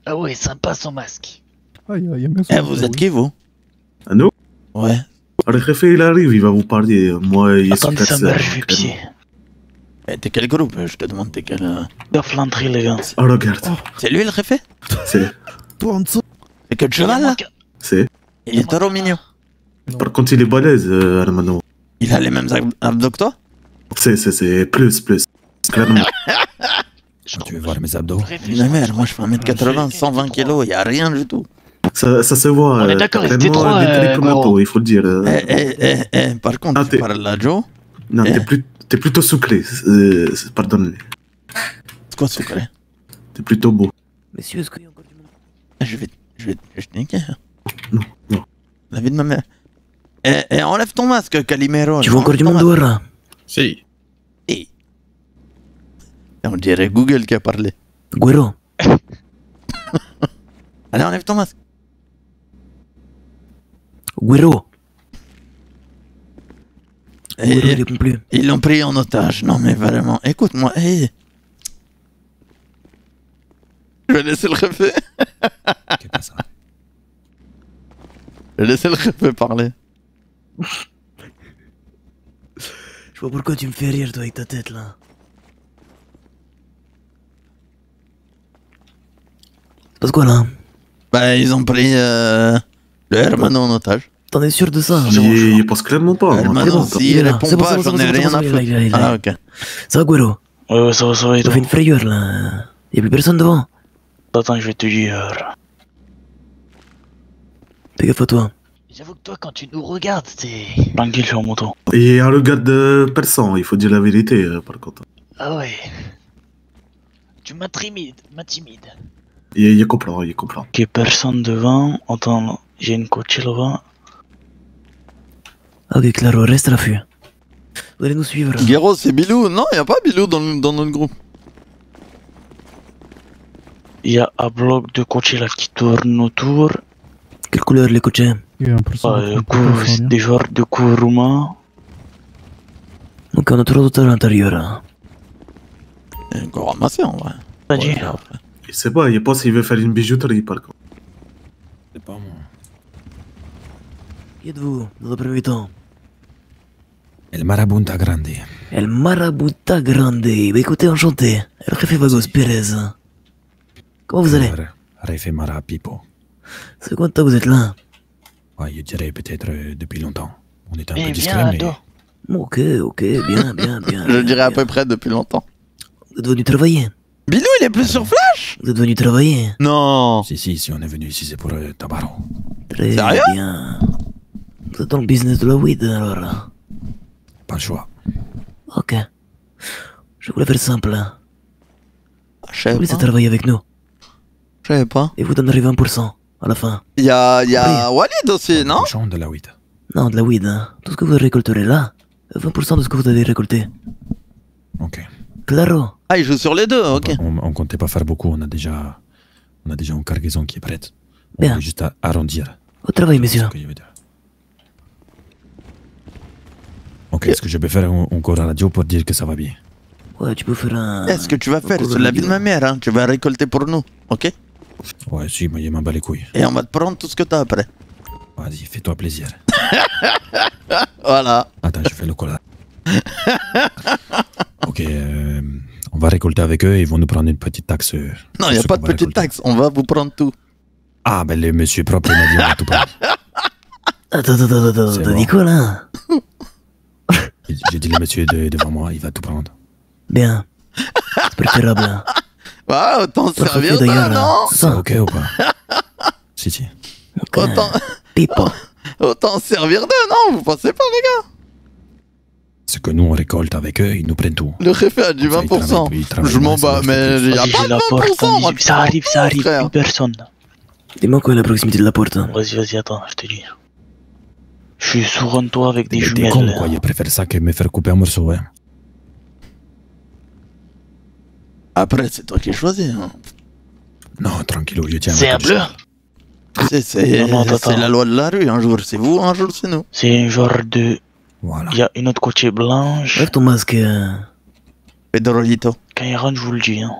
Ah ouais, sympa son masque. Eh, vous êtes qui, vous? Ah, nous Ouais. Le chef, il arrive, il va vous parler. Moi, il est Attendez, ça je vais pied. Eh, t'es quel groupe? Je te demande t'es quel... euh, De les gars. Oh, regarde. C'est lui le réfé C'est. Toi en dessous. C'est que le cheval, là? C'est. Il est trop mignon. Par contre, il est balèze, euh, Hermano. Il a les mêmes ab- abdos que toi? C'est, c'est, c'est plus, plus. Clairement. Tu veux voir mes abdos? Mais merde, moi je fais 1m80, 120 kg, y a rien du tout. Ça, ça se voit. On est euh, d'accord, ils vraiment étaient trois, euh, il faut le dire. euh. Eh, eh, eh, eh, par contre, tu parles là, Joe Non, t'es, plus, t'es plutôt sucré. euh, pardonne. C'est quoi sucré? T'es plutôt beau. Messieurs, est-ce qu'il y a encore du monde Eh, Je vais, je vais, je vais te niquer. Non, non. La vie de ma mère. Eh, eh, enlève ton masque, Calimero. Tu vois encore du monde dehors là Si. Si. On dirait Google qui a parlé. Guero Allez, enlève ton masque. Guero Eh, Guero, il répond plus. Ils l'ont pris en otage. Non, mais vraiment. Écoute-moi. eh. Je vais laisser le refait. Je vais laisser le refait parler. Je vois pourquoi tu me fais rire toi avec ta tête là. C'est passe quoi là? Bah, ils ont pris euh, le Hermano en otage. T'en es sûr de ça? Il, il pense clairement pas. Hermano, s'il là. répond pas, j'en ai rien à foutre. Ah, ok. Ça va Guero Ouais, ouais, ça va, ça va. toi fait une frayeur là. Y'a plus personne devant. Attends, je vais te dire. Fais gaffe à toi. J'avoue que toi, quand tu nous regardes, c'est. Tranquille, je suis en moto. Et il y a un regard de persan, il faut dire la vérité, euh, par contre. Ah ouais. Tu m'intimides, m'intimides. Il, il comprend, il comprend. Ok, personne devant. Attends, j'ai une coachée là-bas. Ok, Claro, reste à l'affût. Vous allez nous suivre. Guéro, c'est Bilou. Non, y a pas Bilou dans, dans notre groupe. Il y a un bloc de coachée là qui tourne autour. Quelle couleur les Euh, cou- des joueurs de Kuruma. Donc on a toujours d'autres à l'intérieur. Hein. Encore ramassé en vrai. Dit. Il sait pas, il pense qu'il veut faire une bijouterie, par contre. C'est pas moi. Qui êtes-vous dans un premier temps? El Marabunta Grande. El Marabouta Grande. Bah écoutez, enchanté. El Jefe Vagos Pérez. Comment vous allez? Refe Mara Pipo. C'est combien de temps que vous êtes là? Ouais, je dirais peut-être euh, depuis longtemps. On était un Eh, peu discret, mais. Ok, ok, bien, bien, bien. Je dirais à peu près depuis longtemps. Vous êtes venu travailler Bilou, il est plus sur Flash Vous êtes venu travailler Non Si, si, si, on est venu ici, c'est pour euh, Tabaro. Très Sérieux? bien. Vous êtes dans le business de la weed alors Pas le choix. Ok. Je voulais faire simple. hein. Je sais Vous pas. travailler avec nous? Je sais pas. Et vous donnerez 20% à la fin. Il y a, y a Walid aussi, non? de la weed. Non, de la weed. Hein. Tout ce que vous récolterez là, 20% de ce que vous avez récolté. Ok. Claro. Ah, il joue sur les deux, ok. On, on comptait pas faire beaucoup, on a déjà. On a déjà une cargaison qui est prête. On Bien. veut juste à- arrondir. Au travail, messieurs. C'est ce que je veux dire. Ok, est-ce que je peux faire un- encore la radio pour dire que ça va bien? Ouais, tu peux faire un. Est-ce que tu vas faire? C'est la vie de ma mère, hein. Tu vas récolter pour nous, ok? Ouais, si, mais il m'en bat les couilles. Et on va te prendre tout ce que t'as après. Vas-y, fais-toi plaisir. Voilà. Attends, je fais le collat. ok, euh, on va récolter avec eux et ils vont nous prendre une petite taxe. euh, Non, il a ce pas de petite récolter. taxe. On va vous prendre tout. Ah, ben le monsieur propre il m'a dit on va tout prendre. Attends, attends, attends, t'as bon. dit quoi là? J'ai- J'ai dit le monsieur de- devant moi, il va tout prendre. Bien. C'est préférable. hein. Ouais, autant Pour servir d'ailleurs, non. C'est Ça. ok ou pas Si, si. Autant, Pipo. autant servir de, non Vous pensez pas, les gars? Ce que nous on récolte avec eux, ils nous prennent tout. Le réfé a du Ça, il 20%. travaille- il travaille Je m'en bats, mais il y a pas j'ai de la porte, 20%, moi, ça arrive, ça arrive, frère. une personne. Dis-moi quoi à la proximité de la porte. hein. Vas-y, vas-y, attends, je te dis. Je suis sur un toit avec des Mais T'es jumelles. con, quoi. Il préfère ça que me faire couper un morceau, hein. Après, c'est toi qui choisis. Hein. Non, tranquillo, je tiens. C'est un bleu C'est la loi de la rue. Un jour c'est vous, un jour c'est nous. C'est un genre de. Voilà. Il y a une autre côté blanche. Lève ton masque. euh. Pedrolito. Quand il rentre, je vous le dis. Hein.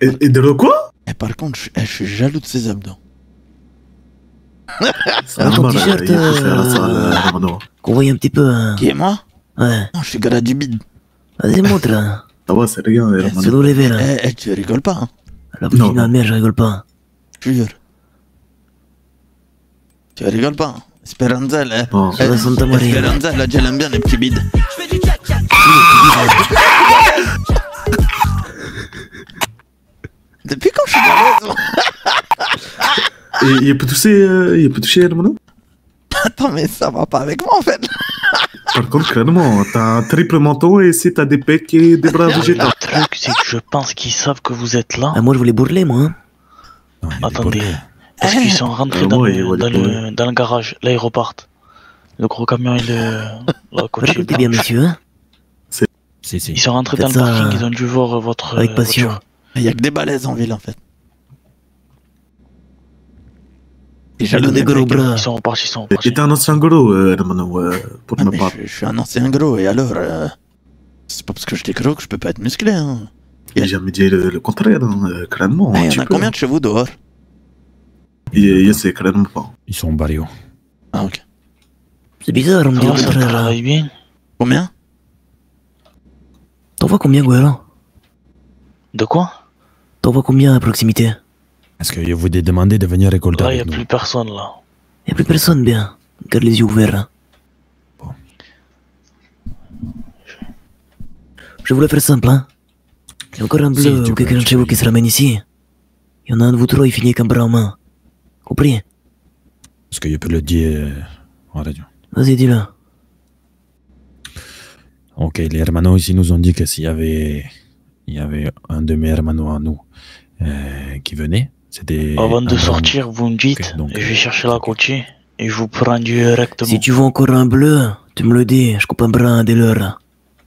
Et, et de le quoi? Et par contre, je, eh, je suis jaloux de ses abdos. C'est Ah, ton t-shirt, euh, euh. Qu'on voit un petit peu. hein. Qui est moi? Ouais. Non, je suis gras du bide. Vas-y, montre. hein. Ça va, c'est rien, euh, C'est nous lever là. Eh, eh, tu rigoles pas, hein La petite ma mère, je rigole pas. Je jure. Tu rigoles pas, hein Speranza, elle, eh, Non. elle- Ça va, Santa Maria. Speranza, elle, elle aime bien les petits bides. Depuis quand je suis dans Et il peut toucher, euh, il peut toucher Romano Attends, mais ça va pas avec moi en fait. Par contre, clairement, t'as un triple menton et si t'as des pecs et des bras végétaux. Le truc, c'est que je pense qu'ils savent que vous êtes là. Ah, moi, je voulais bourler, moi. hein. Non, Attendez. Est-ce qu'ils sont rentrés Euh, dans, ouais, le, dans, le, dans le garage, l'aéroport? Le gros camion et le, la Répétez bien, monsieur. Hein. Si. Ils sont rentrés dans le parking, ils ont dû voir votre Avec passion. voiture. Il y a que des balaises en ville en fait. Et J'ai des gros bras. Ils sont repartis, ils sont repartis. t'es un ancien gros, euh, euh, pour Ah, ma mais part. je, je suis un ancien gros et alors euh, C'est pas parce que j'étais gros que je peux pas être musclé hein. J'ai jamais dit le, le contraire, hein, euh, clairement. Ah, y petit en a combien de chez vous dehors? Il c'est clairement pas. Ils sont barrios. Ah ok. C'est bizarre, on me dit le ça contraire. bien? Combien? T'en vois combien, Goéland? De quoi? T'en vois combien à proximité? Est-ce que je vous ai demandé de venir récolter Là, il n'y a nous plus personne là. Y'a plus personne, bien. Garde les yeux ouverts. hein. Je voulais faire simple, hein. Il y a encore un bleu Si, ou quelqu'un de chez vous qui se ramène ici. Il y en a un de vous trois, il finit avec un bras en main. Compris? Est-ce que je peux le dire euh, en radio Vas-y, dis-le. Ok, les hermanos ici nous ont dit que s'il y avait, il y avait un de mes hermanos à nous euh, qui venait, Avant de sortir, vous me dites, Ok, donc, et je vais euh, chercher la côtier et je vous prends directement. Si tu veux encore un bleu, tu me le dis. Je coupe un un des leurs.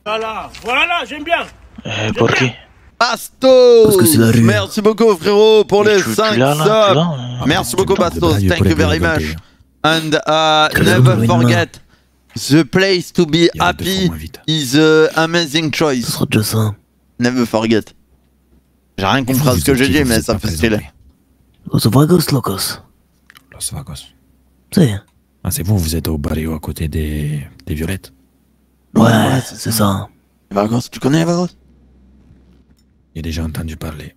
Voilà, voilà, j'aime bien. Eh, pour qui Bastos Parce que c'est la rue. Merci beaucoup frérot pour les tu- tu 5 l'as là, tu subs hein. Merci Tu beaucoup Bastos, thank you very much And uh, never forget The place to be happy is an amazing Ce choice. Never forget J'ai rien compris à ce que j'ai dit mais ça fait stylé Los vagos locos. Los Vagos. C'est. Ah, c'est vous, vous êtes au barrio à côté des, des violettes. Ouais, c'est ça. Vagos, tu connais Vagos? J'ai déjà entendu parler.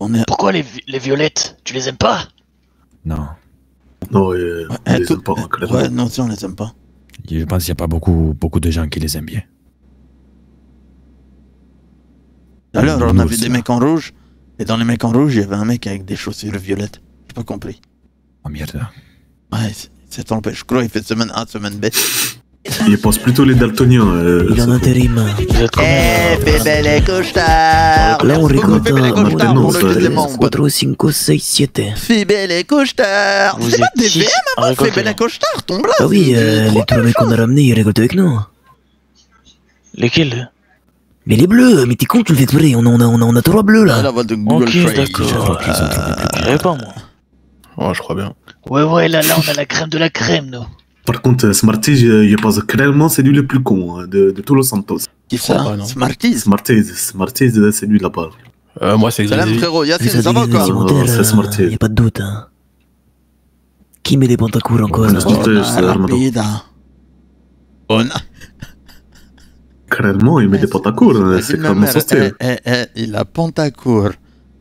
On est... Pourquoi les, les violettes? Tu les aimes pas? Non, Non, euh, Ouais, on les tout- aime pas. Ouais, non, si on les aime pas je pense qu'il n'y a pas beaucoup, beaucoup de gens qui les aiment bien. Alors on a vu des là. mecs en rouge Et dans les mecs en rouge, il y avait un mec avec des chaussures violettes J'ai pas compris Oh merde. Ouais, c'est- père, je crois il fait semaine A, semaine B Il pense plutôt les daltoniens. Euh, Il est en intérim. Eh, là bébé les costards Là, on Merci beaucoup, récolte Bébé les un costards pour le Maintenant, ça- membre 4, 5, 6, 7. Fibé les costards Vous C'est pas êtes des VM récolter, Fibé les costards, ton bras Ah oui, euh, les trois mecs qu'on a ramenés, ils récoltent avec nous. Lesquels? Mais les bleus, mais t'es con, tu le fais exprès. On a, on a, on a, on a trois bleus Ah, là. la voix de Google Ok, Trade. d'accord. Je crois qu'ils sont trouvés plus Je savais pas moi. Ouais, je crois bien. Ouais, ouais, là, là, on a la crème de la crème, nous. Par contre, euh, Smarty, je, je pense que clairement, c'est lui le plus con hein, de, de tous los Santos. Qui ça pas, non. Smarties Smarties, Smarties, euh, c'est lui là-bas. Euh, moi, c'est Salam Xavier. frérot, Vu Yacine, ça va quoi c'est euh, Smarty. y a pas de doute. Hein. Qui met des pantacours encore là. On a... Clairement, il met des pantacours, hein, c'est clairement son style. eh, eh, eh, il a pantacourt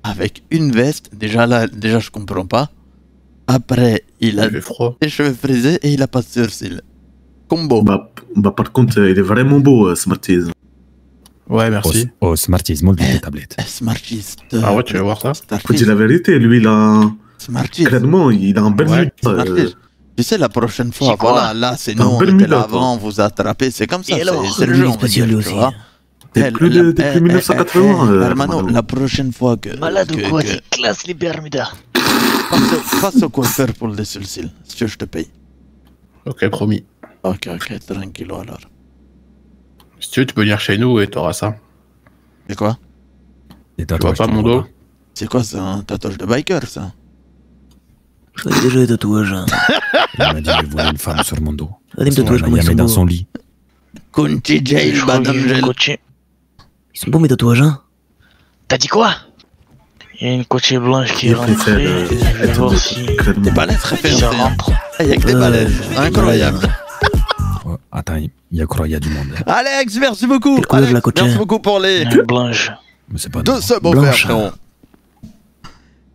avec une veste. Déjà là, déjà je comprends pas. Après, il a Il fait froid. les cheveux frisés et il a pas de sourcils. Combo. Bah, bah, par contre, il est vraiment beau, euh, Smarties. Ouais, merci. au Smarties, molto de tablette. Eh, Smarties. Ah ouais, tu veux voir ça Faut dire la vérité, lui, il a. Smarties. Clairement, il a un bel Ouais, euh, Smarties. Tu sais, la prochaine fois, voilà, là, c'est nous, on était là avant, on vous a attrapé, c'est comme ça, c'est le jeu, on va dire, lui tu aussi. vois. Eh, 1980, eh, eh, euh, Hermano, la prochaine fois que... Malade ou quoi que- C'est classe les Bermudas. passe, au coiffeur pour le sourcils. Si tu veux, je te paye. Ok, promis. Ok, ok, tranquillo alors. Si tu veux, tu peux venir chez nous et t'auras ça. C'est quoi? Tu vois pas mon dos? C'est quoi, c'est un tatouage de biker, ça? J'ai déjà des tatouages. hein. Il m'a dit qu'il voulait une femme sur mon dos. Regardez mes tatouages, Il comment m'a ils sont dans beaux. son lit. Kunti Jail, Madame Gel. Ils sont beaux mes tatouages, hein T'as dit quoi? Il y a une coachée blanche qui est rentrée. euh, Je vais voir si Des ça référencées. rentre. Il y a que des Ouais. balaises. Incroyable. Attends, il y a quoi Il y a du monde. Alex, merci beaucoup. Alex, la merci beaucoup pour les blanche. Mais c'est pas deux subs offerts, frérot.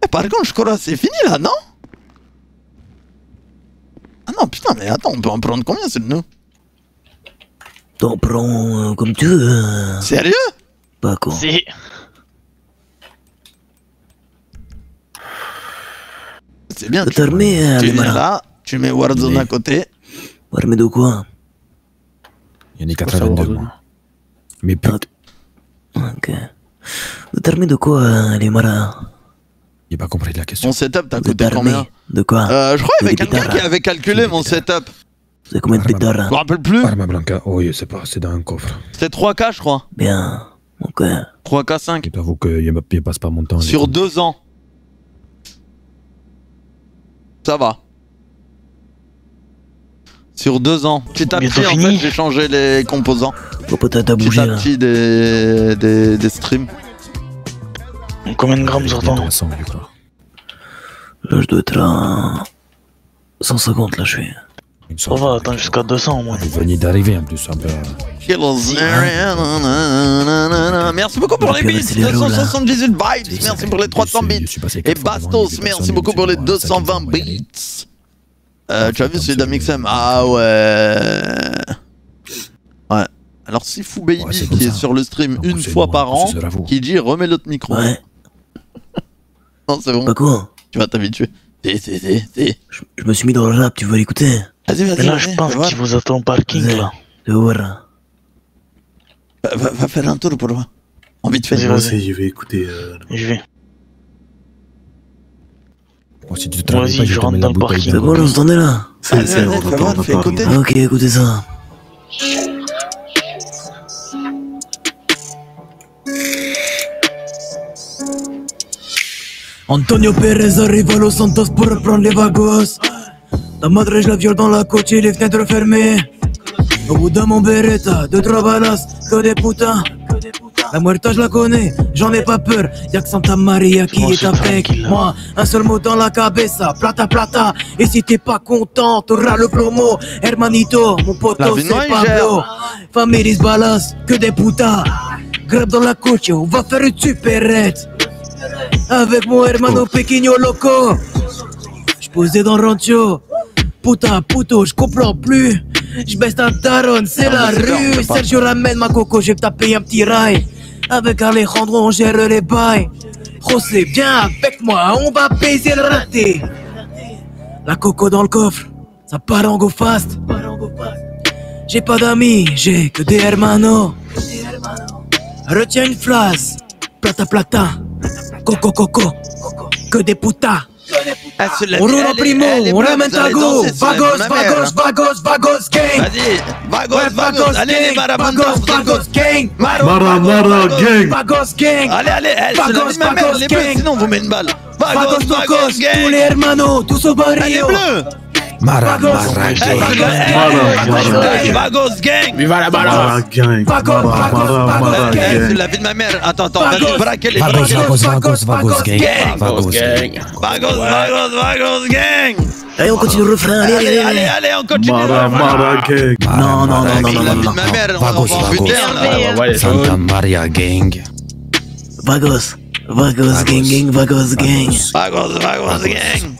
Eh, Par contre, je crois que c'est fini là, non? Ah non, putain, mais attends, on peut en prendre combien c'est de nous T'en prends euh, comme tu veux. hein. Sérieux Pas con. C'est. C'est bien. Tu, armé, hein, tu les viens là, tu mets Warzone Mais- à côté. Armé de quoi Il y en a 82, moi. Mais putain, Ok. Vous êtes armé de quoi, les marins j'ai pas compris la question. Mon setup t'a Vous êtes coûté combien de quoi euh, Je crois qu'il y avait quelqu'un qui avait calculé mon setup. Avez combien de pétards Je me rappelle plus. Arma Blanca, oh, oui, c'est pas, c'est dans un coffre. C'était 3K, je crois. Bien. Ok. 3K 5. Je t'avoue que passe pas mon temps. Sur deux ans. Ça va. Sur deux ans. Petit à petit, en fini. fait, j'ai changé les composants. T'as Petit à petit des, des, des streams. Combien de grammes Il y a sortant 300, je crois. Là, je dois être à 150 là, je suis. Ça va, attends jusqu'à 200 au moins. Vous venez d'arriver en plus, un peu. Merci beaucoup pour les bah, bits, c'est les roues, là. 278 bytes. Merci pour les 300 Je bits. Et Bastos, merci beaucoup pour les dit, bon, ça, 220 ça, ça, bits. Euh, tu as vu celui d'Amixem? Ah ouais. Ouais. Alors si Fou Baby qui est sur le stream une fois par an, qui dit remets l'autre micro. Ouais. Non, c'est bon. Pas quoi Tu vas t'habituer. Si, si, si, si. je, je me suis mis dans le rap, tu veux l'écouter Vas-y, vas-y. là, je pense qu'il vous attend au parking là. Tu vas voir. Va, va- va faire un tour pour moi. En vite fait. Vas-y, je vais écouter. euh, Je vais. Bon, si tu te Vas-y, je rentre dans le parking. C'est de bon, là, Gold. vous entendez là C'est vas-y, on on entend. écouter. Ok, écoutez ça. Antonio Pérez arrive à Los Santos pour reprendre les vagos. Ta madre, je la viole dans la côte et les fenêtres fermées. Au bout de mon Beretta, deux trois balas, que des putains. La muerta, je la connais, j'en ai pas peur. Y'a que Santa Maria qui est avec moi. Un seul mot dans la cabeza, plata plata. Et si t'es pas content, t'auras le promo. Hermanito, mon poteau, c'est Pablo. Families balas, que des putas. Grab dans la coche, on va faire une supérette. Avec mon hermano Pequeño Loco. J'posais dans le rancho. Putain, puto, j'comprends plus. J'baisse ta daronne, c'est la mais c'est bon, on rue. Sergio ramène ma coco, j'ai tapé un petit rail. Avec Alejandro, on gère les bails. José, viens avec moi, on va baiser le raté. La coco dans le coffre, ça part en go fast. J'ai pas d'amis, j'ai que des hermanos. Retiens une phrase, plata plata, coco coco, que des putas. Est- primo, elle est on bleue, ramène vous allez ta go, danser sur la vagos, vagos, hein. vagos, vagos, gang. Vas-y, vagos, vagos, allez les vagos, vagos, gang. Mara, Mara, gang. Vagos, gang. Allez, allez, Vagos, vagos, gang. sinon on vous met une balle. Vagos, Vagos, tous les hermanos, tous au barrio. Mara, Vagos, Mara, Elle, gang. elle, Mara, Mara. elle, Vagos, gang. Viva la balle Mara, gang. Vagos, Mara, vagos, Mara, vagos, Mara, gang. Elle, c'est gang. la vie de ma mère. Attends, attends, Vagos. vas-y, braquez les Vagos, Vagos, vagos, vagos, vagos, gang. gang. Vagos, gang. gang. vagos, vagos, vagos, gang. Allez, on continue le refrain, allez, Allez, allez, allez, allez. allez, on continue. Mara, Mara, gang. Non, non, non, Avec non, non, la non, vie non. de ma mère, on Vagos, va en vagos. buter un, là. Ouais, Santa Maria gang. Vagos, vagos, gang, gang, vagos, gang. Vagos, vagos, gang.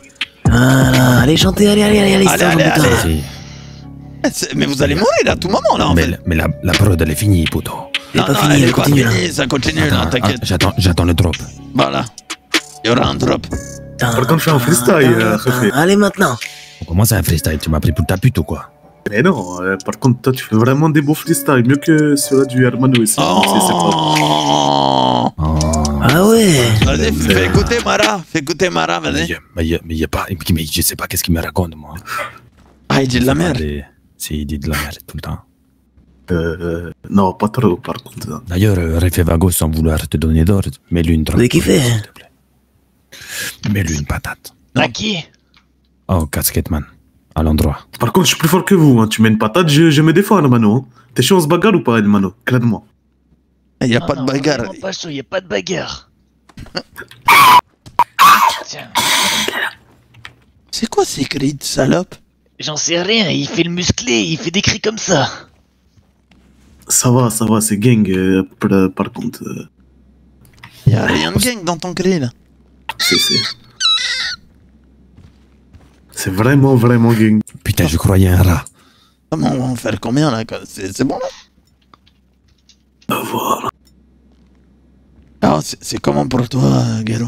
Voilà, allez, chantez, allez, allez, allez, allez, Allez, allez, allez. Si. Eh, Mais vous allez mourir à tout moment, là, en Mais, fait. mais la, la prod, elle est finie, poto. Elle est pas non, finie, elle elle est pas continue là. finie, ça continue, là, t'inquiète. ah, J'attends, j'attends le drop. Voilà. Il y aura un drop. Par contre, je fais un freestyle, euh, Réfé. Allez, maintenant. On commence à un freestyle, tu m'as pris pour ta pute ou quoi Mais non, euh, par contre, toi, tu fais vraiment des beaux freestyles, mieux que ceux-là du Hermano ici. C'est- c'est pas- Oh Oh. Ah ouais Vas-y, fais écouter Mara, fais écouter Mara, Mais vas-y. y a- mais y a- mais y a pas. Mais je sais pas qu'est-ce qu'il me raconte, moi. Ah, il dit de la merde. Si, il dit de la merde tout le temps. Euh, non, pas trop, par contre. D'ailleurs, euh, Refé Vago, sans vouloir te donner d'ordre, mets-lui une drogue. Mais qui fait s'il te plaît. Mets-lui une patate. À qui Oh, casquette man. À l'endroit. Par contre, je suis plus fort que vous. Hein. Tu mets une patate, je, je me défends, Hermano. Hein. T'es chaud, on se bagarre ou pas, Hermano Clairement. Il y a Non, pas de bagarre. vraiment pas chaud, y a pas de bagarre. Tiens, C'est quoi ces cris de salope? J'en sais rien, il fait le musclé, il fait des cris comme ça. Ça va, ça va, c'est gang. euh, par, par contre, euh, Il y a rien de gang dans ton cri là. c'est. c'est- C'est vraiment, vraiment gang. Putain, je croyais un rat. Comment on va en faire combien là c'est bon là? Voilà. Alors, c'est comment pour toi, Guéro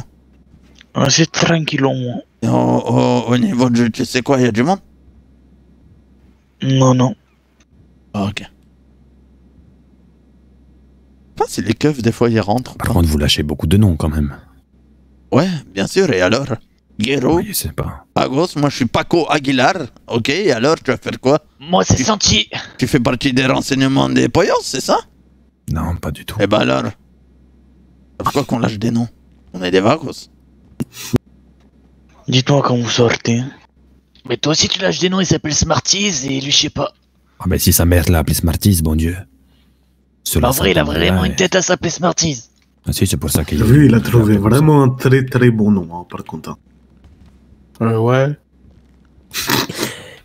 Ah, C'est tranquillon. au, au- au niveau du. Tu sais quoi, il y a du monde? Non, non. Ah, ok. Je sais pas si les keufs, des fois, ils rentrent. Par contre, vous lâchez beaucoup de noms quand même. Ouais, bien sûr, et alors Guéro, Oui, je sais pas. Pagos, moi je suis Paco Aguilar, ok, et alors tu vas faire quoi? Moi, c'est senti. Tu fais partie des renseignements des Poyos, c'est ça? Non, pas du tout. Eh ben alors Pourquoi qu'on lâche des noms On est des vagos. Dites-moi quand vous sortez. Mais toi aussi, tu lâches des noms, il s'appelle Smarties et lui, je sais pas. Ah, mais si sa mère l'a appelé Smarties, bon Dieu. Cela En vrai, il a vraiment une tête à s'appeler Smarties. Ah, si, c'est pour ça qu'il vu, il a trouvé vraiment un très très bon nom, hein, par contre. hein. Euh, ouais.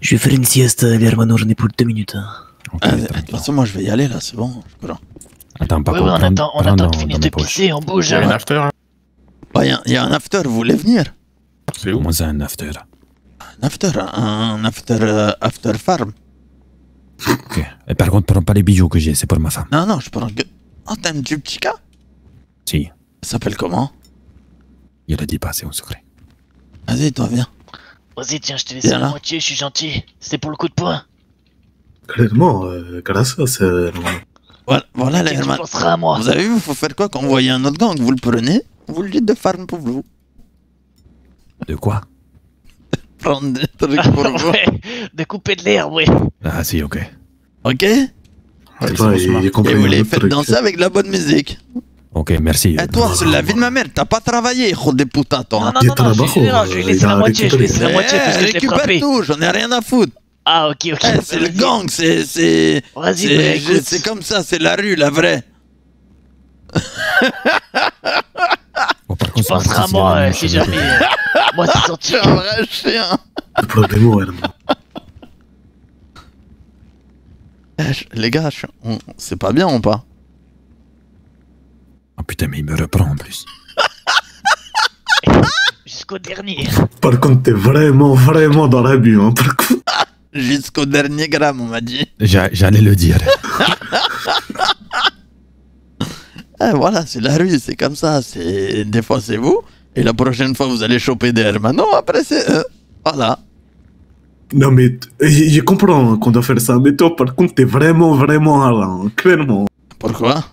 Je vais faire une sieste, les hermanos, j'en ai pour deux minutes. hein. Ah, de toute façon, moi je vais y aller là, c'est bon. je crois. Attends, Ouais, Paco, ouais, on attend, on attend dans- de finir de pisser, on bouge. Il y a un hein. after. hein. Bah, y, a- y a un after, vous voulez venir? C'est où? Comment ça, un after? Un after, un after, euh, after farm. Ok. Et par contre, prends pas les bijoux que j'ai, c'est pour ma femme. Non, non, je prends que. Oh, t'aimes du petit cas Si, Ça s'appelle comment? Il a dit pas, c'est un secret. Vas-y, toi, viens. Vas-y, tiens, je te laisse Viens la là. moitié, je suis gentil. C'était pour le coup de poing. Clairement, euh, grâce à ça, Hermano. Voilà, voilà les à moi. Vous avez vu, faut faire quoi quand vous voyez un autre gang? Vous le prenez, vous le dites de farm pour vous. De quoi? Prendre des trucs pour vous. Ouais, de couper de l'herbe, ouais. Ah, si, ok. Ok? Il, il Et vous les faites truc. danser avec de la bonne musique. Ok, merci. Et toi, c'est la vie de ma mère, t'as pas travaillé, hijo de puta, Non, non, non, non, non, j'en ai rien à foutre. Ah, ok, ok. Eh, c'est le gang, c'est. C'est Vas-y, c'est- bah, c'est comme ça, c'est la rue, la vraie. Bon, par Tu penseras à moi euh, si jamais. euh, Moi, c'est sorti. Un vrai chien. Le problème, Hermano. Eh, Les gars, on- c'est pas bien ou pas? Oh putain, mais il me reprend en plus. Jusqu'au dernier. Par contre, t'es vraiment, vraiment dans l'abus. Hein. Par contre, Jusqu'au dernier gramme, on m'a dit. J'a- J'allais le dire. Eh, voilà, c'est la rue, c'est comme ça. C'est Des fois, c'est vous. Et la prochaine fois, vous allez choper des hermanos. Après, c'est eux. Voilà. non, mais je, comprends qu'on doit faire ça. Mais toi, par contre, t'es vraiment, vraiment rare, clairement. Pourquoi?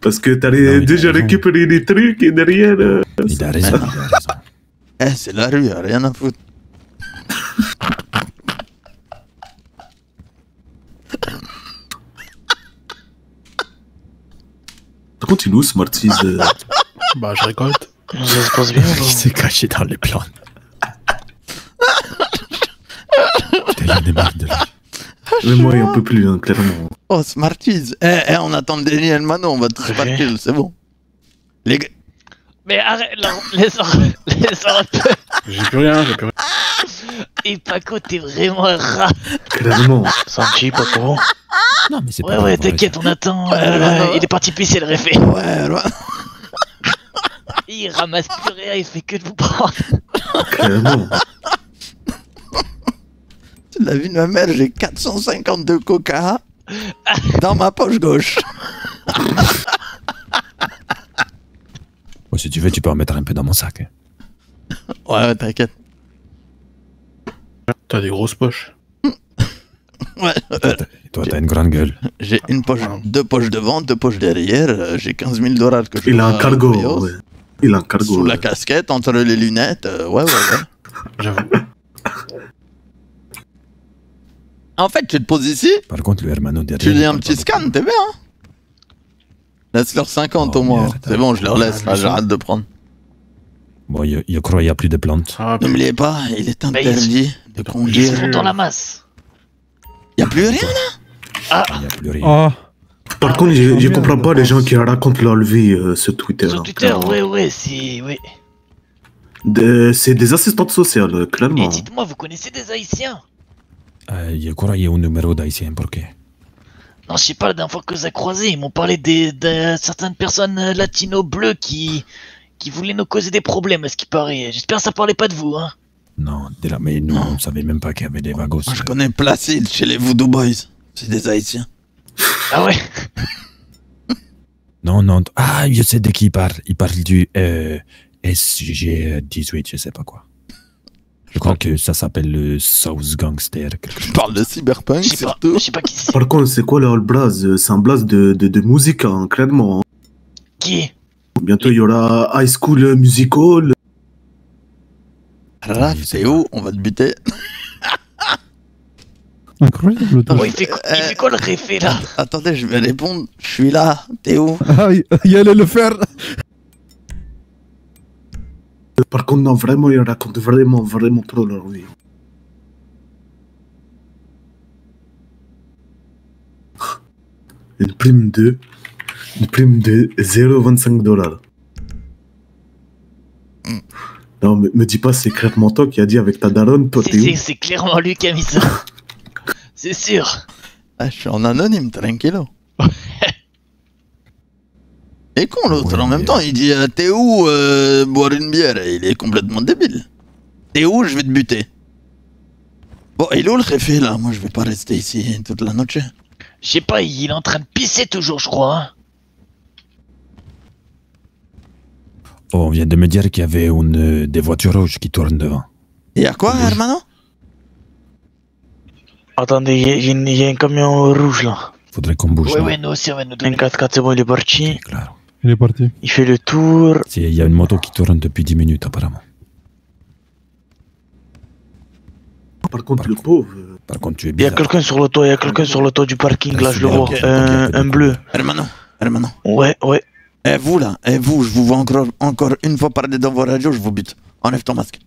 Parce que t'as déjà récupéré des trucs et derrière. euh, Il a raison, il a raison. Eh, c'est la rue, rien à foutre. Contre, il euh, Bah, je récolte. Ça se passe bien, Il s'est caché dans les plantes. Putain, j'en ai marre de lui. Mais moi, il en peut plus, hein, clairement. Oh, Smarties. Eh, eh, on attend dernier hermano, on va tous partir, c'est bon. Les gars. Mais arrête, là, laisse-en un peu. J'ai plus rien, j'ai plus rien. Et Paco, t'es vraiment un rat. Clairement. Senti, Paco. Non, mais c'est Ouais, pas ouais, grave, t'inquiète, on attend. Ouais, euh, ouais, ouais. Il est parti pisser le réfé. Ouais, ouais. Il ramasse plus rien, il fait que de vous prendre. Clairement. C'est la vie de ma mère, j'ai 452 coca dans ma poche gauche. Bon, si tu veux, tu peux en mettre un peu dans mon sac. hein. Ouais, ouais, t'inquiète. T'as des grosses poches. Ouais. Toi, t'as- Toi, t'as une grande gueule. J'ai une poche, deux poches devant, deux poches derrière. J'ai 15 000 dollars que je Il a un cargo, ouais. Il a un cargo. Sous la ouais. casquette, entre les lunettes. euh, ouais, ouais, ouais. J'avoue. En fait, tu te poses ici, Par contre, le hermano derrière. tu lis un petit scan, t'es bien. Hein Laisse-leur 50 au moins. C'est bon, je leur laisse, là, j'arrête de prendre. Bon, je, je crois qu'il n'y a plus de plantes. Ah, N'oubliez pas, il est Bah, interdit de Ils conduire. sont dans la masse. Y a plus rien là? Ah, Il n'y a plus rien. Ah, Par contre, je, je comprends pas les gens qui racontent leur vie euh, sur Twitter. sur Twitter, clairement. ouais, ouais, c'est. Ouais. De- C'est des assistantes sociales, euh, Et clairement. dites-moi, vous connaissez des Haïtiens? Euh, je crois qu'il y a un numéro d'haïtien. Pourquoi Non, je sais pas, la dernière fois que je les ai croisés, ils m'ont parlé des, de certaines personnes euh, latino bleues qui, qui voulaient nous causer des problèmes, à ce qui paraît. J'espère que ça parlait pas de vous, hein. Non, là, mais nous, on ne savait même pas qu'il y avait des vagos. Moi, je connais Placide chez les Voodoo Boys. C'est des Haïtiens. Ah ouais? Non, non. Ah, je sais de qui il parle. Il parle du euh, SG18, je sais pas quoi. Je crois que ça s'appelle le South Gangster. Je parle de cyberpunk Je sais pas, surtout. je sais pas qui c'est. Par contre, c'est quoi leur blaze C'est un blaze de, de, de musique, hein, clairement. hein. Qui Bientôt, il y aura High School Musical. Raph, c'est où On va te buter. incroyable. Oh, il, fait, quoi- il fait quoi le réfé là Attendez, je vais répondre. Je suis là. T'es où Ah, il il allait le faire. Par contre, non, vraiment, ils racontent vraiment, vraiment trop leur vie. Une prime de. Une prime de 0,25 dollars. Non, mais me dis pas, c'est clairement toi qui a dit avec ta daronne, toi, C'est- t'es où C'est clairement lui qui a mis ça. C'est sûr. ah, Je suis en anonyme, tranquillo. Et con l'autre, Ouais, en même temps, il dit euh, T'es où euh, boire une bière? Il est complètement débile. T'es où? Je vais te buter. Bon, il est où le réfé là? Moi, je vais pas rester ici toute la noche. Je sais pas, il est en train de pisser toujours, je crois. Hein. Oh, on vient de me dire qu'il y avait une, euh, des voitures rouges qui tournent devant. Il y a quoi, hermano Attendez, il y, a- y un camion rouge là. Faudrait qu'on bouge. Ouais, là. ouais, nous aussi, on va nous Un donner. 4x4, c'est bon, il est parti. Claro. Il est parti. Il fait le tour. Si, Il y a une moto qui tourne depuis 10 minutes apparemment. Par contre, le pauvre. euh, Par contre, tu es Il y a quelqu'un sur le toit, il y a quelqu'un sur le toit du parking là, je le vois. Ok, un, un bleu. Hermano, hermano. Ouais, ouais. Eh vous là, eh vous, je vous vois encore, encore une fois parler dans vos radios, je vous bute. Enlève ton masque.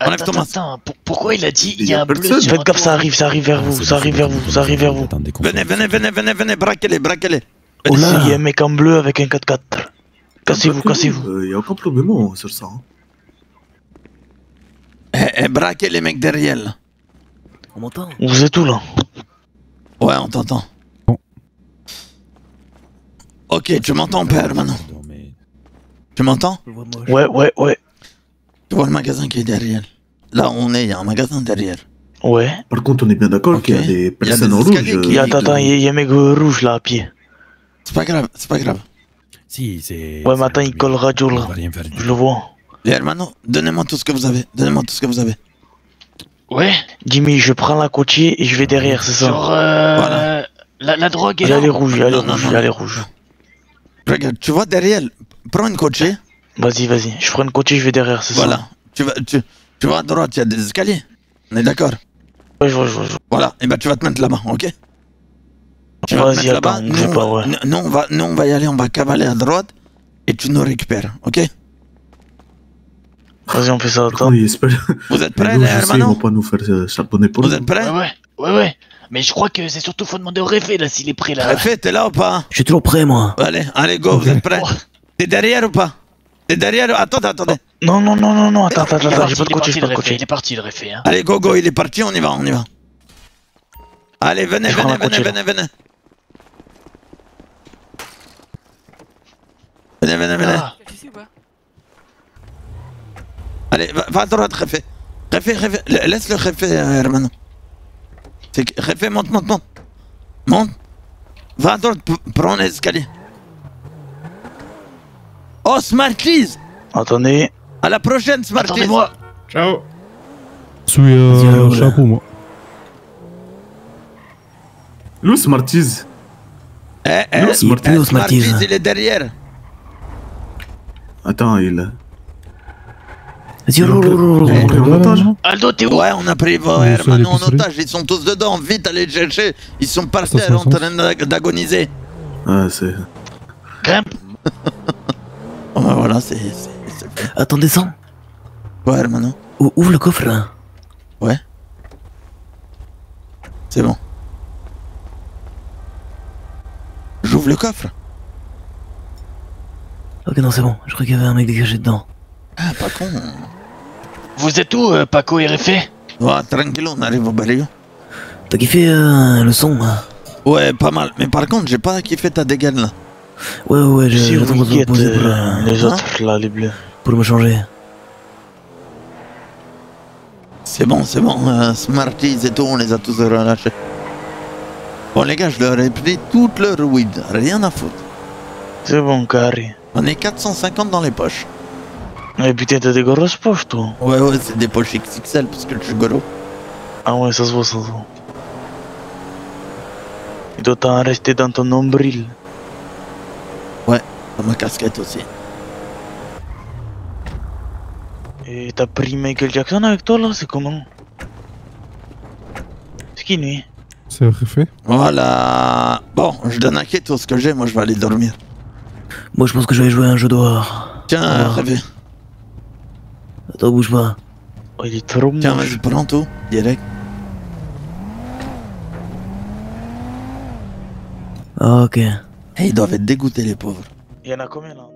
Enlève Attends, ton masque. attends, pour- pourquoi il a dit il y y a un bleu sur Faites gaffe, ça arrive, ça arrive vers vous, ça arrive vers vous, ça arrive vers vous. Venez, venez, venez, venez, venez, braquez-les, braquez-les. Oh là, il y a un mec en bleu avec un 4x4. Cassez-vous, cassez-vous. Il n'y a aucun problème hein, sur ça. hein. Eh, eh, braquez les mecs derrière. On m'entend? Vous êtes où là? Ouais, on t'entend. Ok, tu m'entends, père, maintenant. Tu m'entends? Ouais, ouais, ouais. Tu vois le magasin qui est derrière. Là où on est, il y a un magasin derrière. Ouais. Par contre, on est bien d'accord Ok. qu'il y a des Il y a personnes des en rouge. qui- Il y a, euh, attends, attends, il y a- un mec rouge là à pied. C'est pas grave, c'est pas grave. Si, c'est. Ouais, mais attends, il colle radio là. Je le vois. Les hermanos, donnez-moi tout ce que vous avez. Donnez-moi tout ce que vous avez. Ouais, Jimmy, je prends la côtier et je vais derrière, c'est ça sur euh, Voilà. la, la drogue est Il y a là. les rouges, il y a les Non, non, rouges, Regarde, tu vois derrière, prends une coachée. Vas-y, vas-y. Je prends une côtier, je vais derrière, c'est ça Voilà. Tu vas, tu, tu vas à droite, il y a des escaliers. On est d'accord? Ouais, je vois, je vois. je vois. Voilà. Et ben tu vas te mettre là-bas, ok? Tu vas te Vas-y, mettre là-bas. Nous, on pas, va- ouais. nous, nous, on va, nous, on va y aller, on va cavaler à droite. Et tu nous récupères, ok? Vas-y, on fait ça, attends. Vous êtes prêts, les je sais, ils vont hermanos pas nous faire charbonner pour Vous êtes prêts? Ouais, ouais, ouais, ouais. Mais je crois que c'est surtout faut demander au réfé là s'il est prêt là. Réfé, t'es là ou pas? Je suis toujours prêt, moi. Allez, allez, go, vous êtes prêts? T'es derrière ou pas? T'es derrière Attendez, attendez. Non, non, non, non, non, attends, attends, attends, j'ai pas de parti, j'ai pas de côtier. il est parti le réfé. Hein. Allez, go, go, il est parti, on y va, on y va. Allez, venez, Je venez, venez, venez, venez. Venez, venez, venez. Ah, Allez, va, va à droite, Réfé. Réfé, Réfé, la- laisse le Réfé, euh, hermano. C'est que- Réfé, monte, monte, monte. Monte. Va à droite, prends l'escalier. Oh, Smarties Attendez. À la prochaine, Smarties Attendez-moi. Ciao Je suis euh, chapeau, moi. Lou Smarties. Eh, eh, Lou Smarties. Smarties, il est derrière. Attends, il. Vas-y, otage Aldo, t'es où Ouais, on a pris vos hermanos en otage. Ils sont tous dedans. Vite, allez les chercher. Ils sont par terre en train d'ag- d'agoniser. Ah, c'est. Grimpe. Oh, bah voilà, c'est. c'est- c'est fait. Attends, descends. Ouais, hermano. Ou- Ouvre le coffre là. Ouais. C'est bon. J'ouvre le coffre. Ok, non, c'est bon. Je crois qu'il y avait un mec dégagé dedans. Ah, pas con. Vous êtes où, euh, Paco et RFA Ouais, tranquille, on arrive au barrio. T'as kiffé euh, le son hein? Ouais, pas mal. Mais par contre, j'ai pas kiffé ta dégaine là. Ouais, ouais, j'ai- Si pour, euh, euh, les hein, autres, là, les bleus. pour me changer. C'est bon, c'est bon. euh, Smarties et tout, on les a tous relâchés. Bon, les gars, je leur ai pris toute leur weed. Rien à foutre. C'est bon, carré. On est 450 dans les poches. Mais putain, t'as des grosses poches, toi. Ouais, ouais, c'est des poches XXL parce que je suis gros. Ah ouais, ça se voit, ça se voit. Il doit t'en rester dans ton nombril. Ouais, dans ma casquette aussi. Et t'as pris Michael Jackson avec toi, là C'est comment? C'est qui, lui? C'est refait. Voilà. Bon, je donne à tout ce que j'ai, moi je vais aller dormir. Moi, je pense que je vais jouer à un jeu dehors. Tiens, Ah. Attends, bouge pas. Oh, il est trop Tiens, moche. vas-y, prends tout, direct. Ah, ok. Et ils doivent être dégoûtés, les pauvres. Il y en a combien, là?